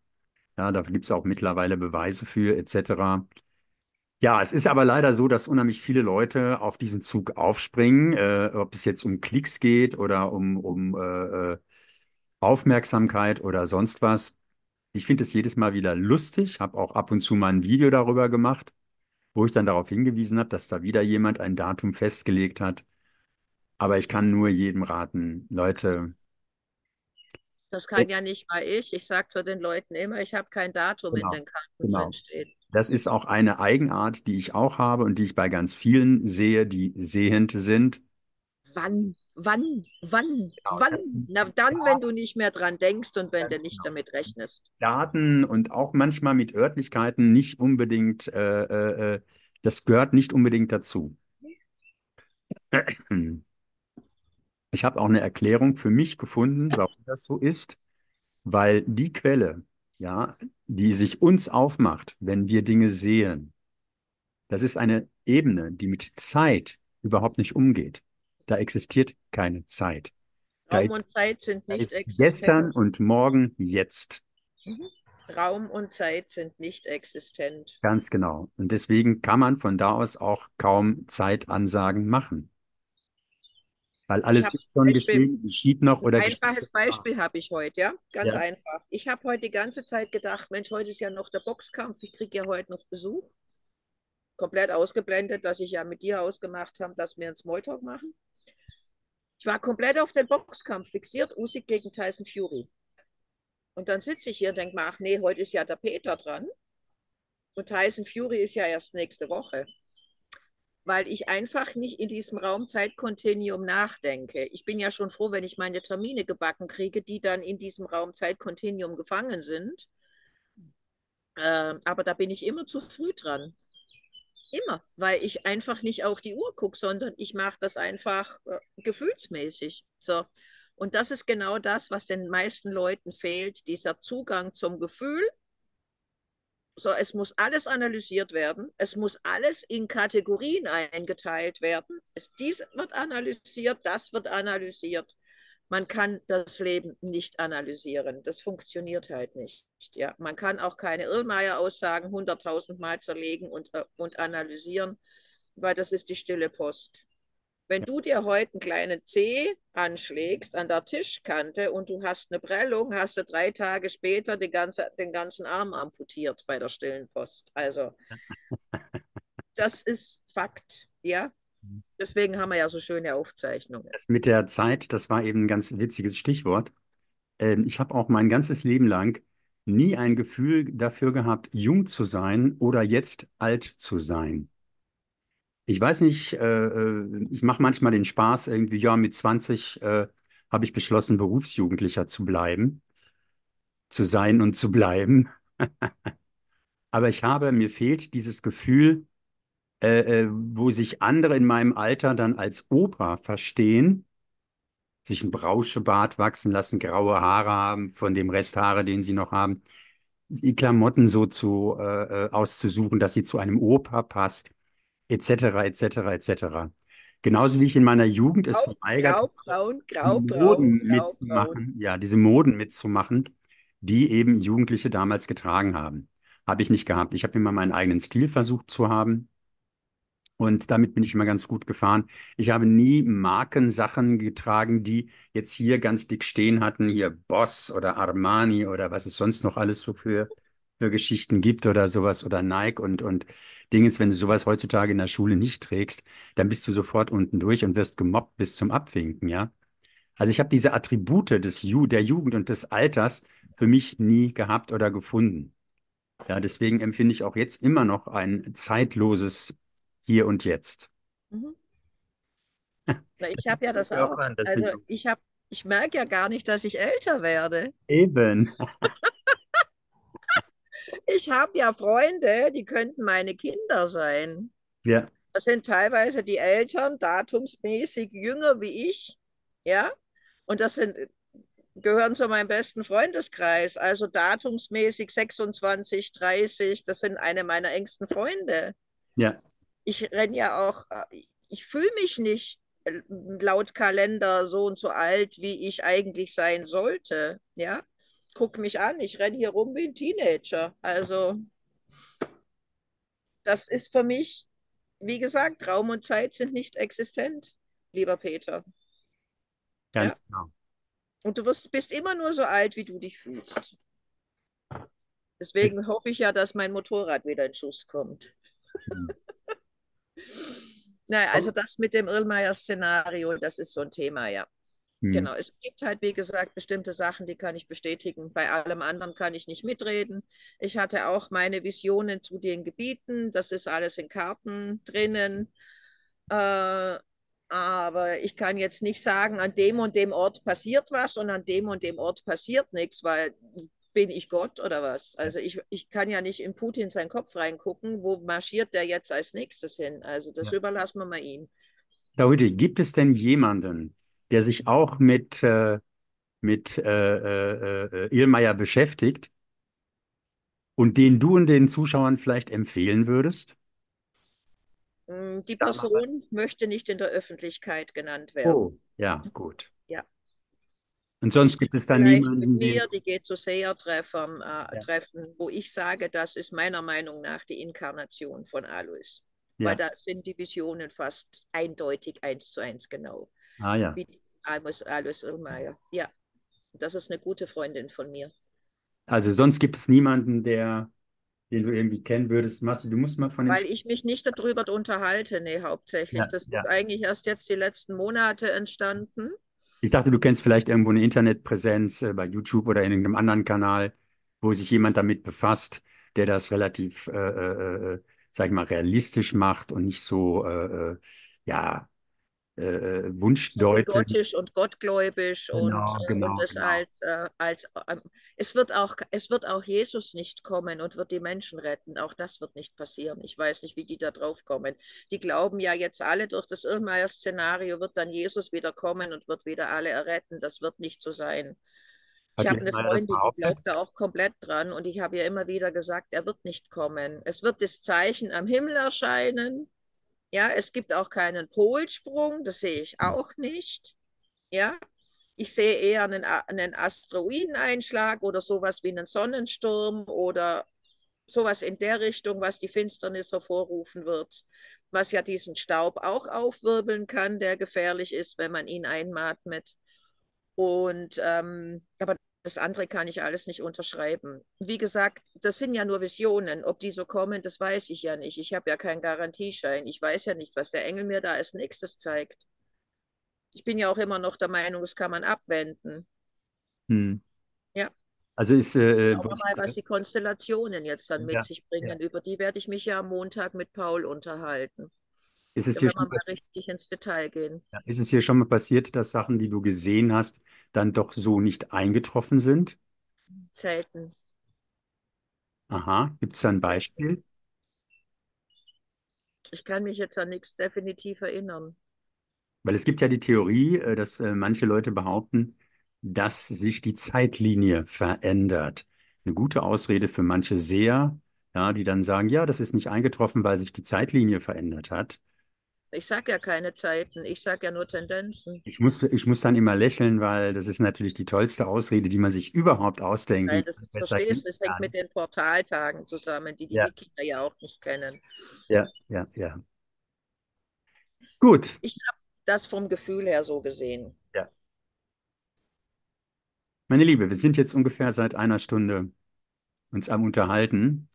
Ja, da gibt es auch mittlerweile Beweise für, etc. Ja, es ist aber leider so, dass unheimlich viele Leute auf diesen Zug aufspringen, äh, ob es jetzt um Klicks geht oder um, um äh, äh, Aufmerksamkeit oder sonst was. Ich finde es jedes Mal wieder lustig, habe auch ab und zu mal ein Video darüber gemacht, wo ich dann darauf hingewiesen habe, dass da wieder jemand ein Datum festgelegt hat. Aber ich kann nur jedem raten, Leute, Das kann ja nicht mal ich. Ich sage zu den Leuten immer, ich habe kein Datum Genau, in den Karten genau. drin stehen. Das ist auch eine Eigenart, die ich auch habe und die ich bei ganz vielen sehe, die sehend sind. Wann, wann, wann, Genau, wann? Na dann, wenn du nicht mehr dran denkst und wenn Ganz du nicht genau. damit rechnest. Daten und auch manchmal mit Örtlichkeiten nicht unbedingt, äh, äh, äh, das gehört nicht unbedingt dazu. Ich habe auch eine Erklärung für mich gefunden, warum das so ist, weil die Quelle, ja, die sich uns aufmacht, wenn wir Dinge sehen, das ist eine Ebene, die mit Zeit überhaupt nicht umgeht. Da existiert keine Zeit. Raum und Zeit sind nicht ist existent. gestern und morgen jetzt. Mhm. Raum und Zeit sind nicht existent. Ganz genau. Und deswegen kann man von da aus auch kaum Zeitansagen machen. Weil alles ist schon geschehen, geschieht noch ein oder geschieht einfaches. Beispiel habe ich heute, ja, ganz Ja. einfach. Ich habe heute die ganze Zeit gedacht, Mensch, heute ist ja noch der Boxkampf, ich kriege ja heute noch Besuch. Komplett ausgeblendet, dass ich ja mit dir ausgemacht habe, dass wir einen Smalltalk machen. Ich war komplett auf den Boxkampf fixiert, Usyk gegen Tyson Fury. Und dann sitze ich hier und denke mir, ach nee, heute ist ja der Peter dran. Und Tyson Fury ist ja erst nächste Woche. Weil ich einfach nicht in diesem Raum-Zeit-Kontinuum nachdenke. Ich bin ja schon froh, wenn ich meine Termine gebacken kriege, die dann in diesem Raum-Zeit-Kontinuum gefangen sind. Ähm, aber da bin ich immer zu früh dran. Immer, weil ich einfach nicht auf die Uhr gucke, sondern ich mache das einfach äh, gefühlsmäßig. So. Und das ist genau das, was den meisten Leuten fehlt, dieser Zugang zum Gefühl. So, es muss alles analysiert werden, es muss alles in Kategorien eingeteilt werden. Es, dies wird analysiert, das wird analysiert. Man kann das Leben nicht analysieren. Das funktioniert halt nicht. Ja, man kann auch keine Irrmeier-Aussagen hunderttausend Mal zerlegen und, äh, und analysieren, weil das ist die stille Post. Wenn du dir heute einen kleinen Zeh anschlägst an der Tischkante und du hast eine Prellung, hast du drei Tage später ganze, den ganzen Arm amputiert bei der stillen Post. Also, das ist Fakt, ja. Deswegen haben wir ja so schöne Aufzeichnungen. Das mit der Zeit, das war eben ein ganz witziges Stichwort. Ähm, ich habe auch mein ganzes Leben lang nie ein Gefühl dafür gehabt, jung zu sein oder jetzt alt zu sein. Ich weiß nicht, äh, äh, ich mache manchmal den Spaß irgendwie, ja, mit 20 äh, habe ich beschlossen, Berufsjugendlicher zu bleiben, zu sein und zu bleiben. Aber ich habe, mir fehlt dieses Gefühl, äh, äh, wo sich andere in meinem Alter dann als Opa verstehen, sich ein Brauschebart wachsen lassen, graue Haare haben, von dem Resthaare, den sie noch haben, die Klamotten so zu, äh, äh auszusuchen, dass sie zu einem Opa passt, etc., etc., etc. Genauso wie ich in meiner Jugend es verweigert habe, Moden mitzumachen, ja, diese Moden mitzumachen, die eben Jugendliche damals getragen haben. Habe ich nicht gehabt. Ich habe immer meinen eigenen Stil versucht zu haben. Und damit bin ich immer ganz gut gefahren. Ich habe nie Markensachen getragen, die jetzt hier ganz dick stehen hatten, hier Boss oder Armani oder was es sonst noch alles so für, für Geschichten gibt oder sowas oder Nike und, und Dingens. Wenn du sowas heutzutage in der Schule nicht trägst, dann bist du sofort unten durch und wirst gemobbt bis zum Abwinken, ja. Also ich habe diese Attribute des Ju der Jugend und des Alters für mich nie gehabt oder gefunden. Ja, deswegen empfinde ich auch jetzt immer noch ein zeitloses hier und jetzt. Mhm. Ich habe ja das auch. Also ich habe, ich merke ja gar nicht, dass ich älter werde. Eben. ich habe ja Freunde, die könnten meine Kinder sein. Ja. Das sind teilweise die Eltern, datumsmäßig jünger wie ich. Ja. Und das sind, gehören zu meinem besten Freundeskreis. Also datumsmäßig 26, 30, das sind eine meiner engsten Freunde. Ja ich renne ja auch, äh, ich fühle mich nicht äh, laut Kalender so und so alt, wie ich eigentlich sein sollte. Ja, guck mich an, ich renne hier rum wie ein Teenager. Also, das ist für mich, wie gesagt, Raum und Zeit sind nicht existent, lieber Peter. Ganz ja? genau. Und du wirst, bist immer nur so alt, wie du dich fühlst. Deswegen hoffe ich ja, dass mein Motorrad wieder in Schuss kommt. Mhm. Naja, also das mit dem Irlmeier-Szenario, das ist so ein Thema, ja. Hm. Genau, es gibt halt, wie gesagt, bestimmte Sachen, die kann ich bestätigen. Bei allem anderen kann ich nicht mitreden. Ich hatte auch meine Visionen zu den Gebieten, das ist alles in Karten drinnen. Äh, aber ich kann jetzt nicht sagen, an dem und dem Ort passiert was und an dem und dem Ort passiert nichts, weil bin ich Gott oder was? Also ich, ich kann ja nicht in Putin seinen Kopf reingucken, wo marschiert der jetzt als nächstes hin? Also das ja. überlassen wir mal ihm. Rudi, gibt es denn jemanden, der sich auch mit, äh, mit äh, äh, Irlmeier beschäftigt und den du und den Zuschauern vielleicht empfehlen würdest? Mm, die Person möchte nicht in der Öffentlichkeit genannt werden. Oh, ja, gut. Ja. Und sonst gibt es da niemanden, mit mir, die geht zu Seher-Treffen, äh, ja. Treffen, wo ich sage, das ist meiner Meinung nach die Inkarnation von Alois. Ja. Weil da sind die Visionen fast eindeutig eins zu eins genau. Ah ja. Wie Alois, Alois Irrmeier. Ja, das ist eine gute Freundin von mir. Also sonst gibt es niemanden, der, den du irgendwie kennen würdest. Marci, du musst mal von Weil ich mich nicht darüber unterhalte, nee, hauptsächlich. Ja, das ist eigentlich erst jetzt die letzten Monate entstanden. Ich dachte, du kennst vielleicht irgendwo eine Internetpräsenz äh, bei YouTube oder in irgendeinem anderen Kanal, wo sich jemand damit befasst, der das relativ, äh, äh, äh sag ich mal, realistisch macht und nicht so, äh, äh äh, Wunschdeute. Gottisch und gottgläubig genau, und, genau, und es genau. als, äh, als äh, es wird auch es wird auch Jesus nicht kommen und wird die Menschen retten. Auch das wird nicht passieren. Ich weiß nicht, wie die da drauf kommen. Die glauben ja jetzt alle durch das Irrmeier-Szenario wird dann Jesus wieder kommen und wird wieder alle erretten. Das wird nicht so sein. Hat ich habe eine Freundin, die glaubt da auch komplett dran und ich habe ja immer wieder gesagt, er wird nicht kommen. Es wird das Zeichen am Himmel erscheinen ja, es gibt auch keinen Polsprung, das sehe ich hm. auch nicht. Ja, ich sehe eher einen, einen Asteroideneinschlag oder sowas wie einen Sonnensturm oder sowas in der Richtung, was die Finsternis hervorrufen wird, was ja diesen Staub auch aufwirbeln kann, der gefährlich ist, wenn man ihn einatmet. Und ähm, aber das andere kann ich alles nicht unterschreiben. Wie gesagt, das sind ja nur Visionen. Ob die so kommen, das weiß ich ja nicht. Ich habe ja keinen Garantieschein. Ich weiß ja nicht, was der Engel mir da als nächstes zeigt. Ich bin ja auch immer noch der Meinung, das kann man abwenden. Hm. Ja. Also ist. Äh, Schauen wir mal, was die Konstellationen jetzt dann mit ja, sich bringen. Ja. Über die werde ich mich ja am Montag mit Paul unterhalten. Ist es Ja, wenn schon richtig ins Detail gehen. ist es dir schon mal passiert, dass Sachen, die du gesehen hast, dann doch so nicht eingetroffen sind? Selten. Aha, gibt es da ein Beispiel? Ich kann mich jetzt an nichts definitiv erinnern. Weil es gibt ja die Theorie, äh, dass äh, manche Leute behaupten, dass sich die Zeitlinie verändert. Eine gute Ausrede für manche Seher, ja, die dann sagen, ja, das ist nicht eingetroffen, weil sich die Zeitlinie verändert hat. Ich sage ja keine Zeiten, ich sage ja nur Tendenzen. Ich muss, ich muss dann immer lächeln, weil das ist natürlich die tollste Ausrede, die man sich überhaupt ausdenken Weil kann. das ist, verstehst das hängt mit den Portaltagen zusammen, die die Ja, Wikinger ja auch nicht kennen. ja, ja, ja. Gut. Ich habe das vom Gefühl her so gesehen. Ja. Meine Liebe, wir sind jetzt ungefähr seit einer Stunde uns am Unterhalten.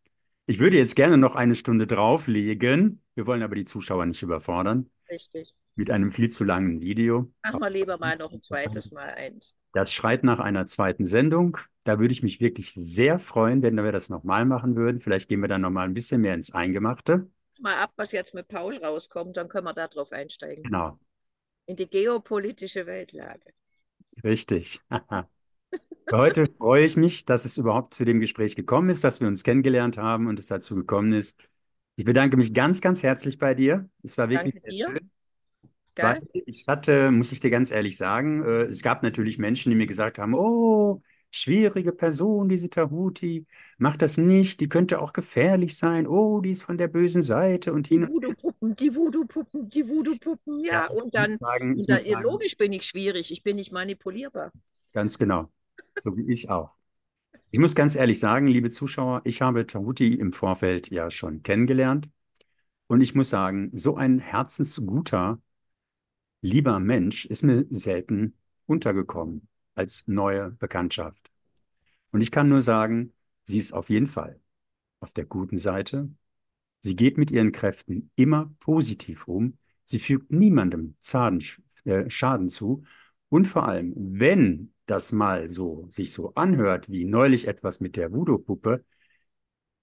Ich würde jetzt gerne noch eine Stunde drauflegen. Wir wollen aber die Zuschauer nicht überfordern Richtig. mit einem viel zu langen Video. Machen wir lieber mal noch ein zweites Mal eins. Das schreit nach einer zweiten Sendung. Da würde ich mich wirklich sehr freuen, wenn wir das nochmal machen würden. Vielleicht gehen wir dann nochmal ein bisschen mehr ins Eingemachte. Mal ab, was jetzt mit Paul rauskommt, dann können wir da drauf einsteigen. Genau, In die geopolitische Weltlage. richtig. Heute freue ich mich, dass es überhaupt zu dem Gespräch gekommen ist, dass wir uns kennengelernt haben und es dazu gekommen ist. Ich bedanke mich ganz, ganz herzlich bei dir. Es war wirklich Danke sehr dir. schön. Gell? Weil ich hatte, muss ich dir ganz ehrlich sagen, äh, es gab natürlich Menschen, die mir gesagt haben, oh, schwierige Person, diese Tahuti, mach das nicht, die könnte auch gefährlich sein, oh, die ist von der bösen Seite und Die hin und her. Voodoo-Puppen, die Voodoo-Puppen, die Voodoo-Puppen, ja. Ja, Und dann, sagen, muss sagen, logisch bin ich schwierig, ich bin nicht manipulierbar. ganz genau, so wie ich auch. Ich muss ganz ehrlich sagen, liebe Zuschauer, ich habe Tahuti im Vorfeld ja schon kennengelernt und ich muss sagen, so ein herzensguter, lieber Mensch ist mir selten untergekommen als neue Bekanntschaft. Und ich kann nur sagen, sie ist auf jeden Fall auf der guten Seite. Sie geht mit ihren Kräften immer positiv um. Sie fügt niemandem äh, Schaden zu. Und vor allem, wenn das mal so sich so anhört wie neulich etwas mit der Voodoo-Puppe,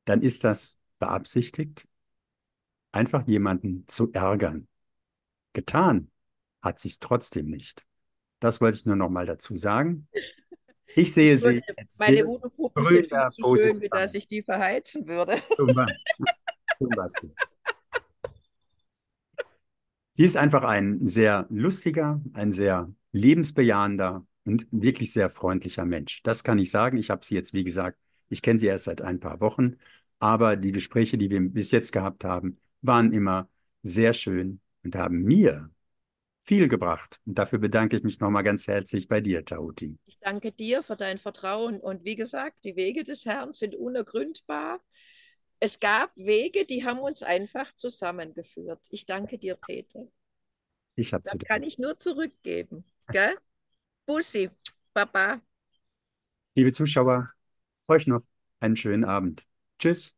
dann ist das beabsichtigt, einfach jemanden zu ärgern. Getan hat es trotzdem nicht. Das wollte ich nur noch mal dazu sagen. Ich sehe Ich würde, sie meine viel grüner, zu schön, wie dass ich die verheizen würde. Zum Beispiel. Zum Beispiel. Sie ist einfach ein sehr lustiger, ein sehr lebensbejahender und wirklich sehr freundlicher Mensch. Das kann ich sagen. Ich habe sie jetzt, wie gesagt, ich kenne sie erst seit ein paar Wochen, aber die Gespräche, die wir bis jetzt gehabt haben, waren immer sehr schön und haben mir viel gebracht. Und dafür bedanke ich mich nochmal ganz herzlich bei dir, Tauti. Ich danke dir für dein Vertrauen. Und wie gesagt, die Wege des Herrn sind unergründbar. Es gab Wege, die haben uns einfach zusammengeführt. Ich danke dir, Peter. Ich habe Das kann ich nur zurückgeben. Gell? Bussi, Papa. Liebe Zuschauer, euch noch einen schönen Abend. Tschüss.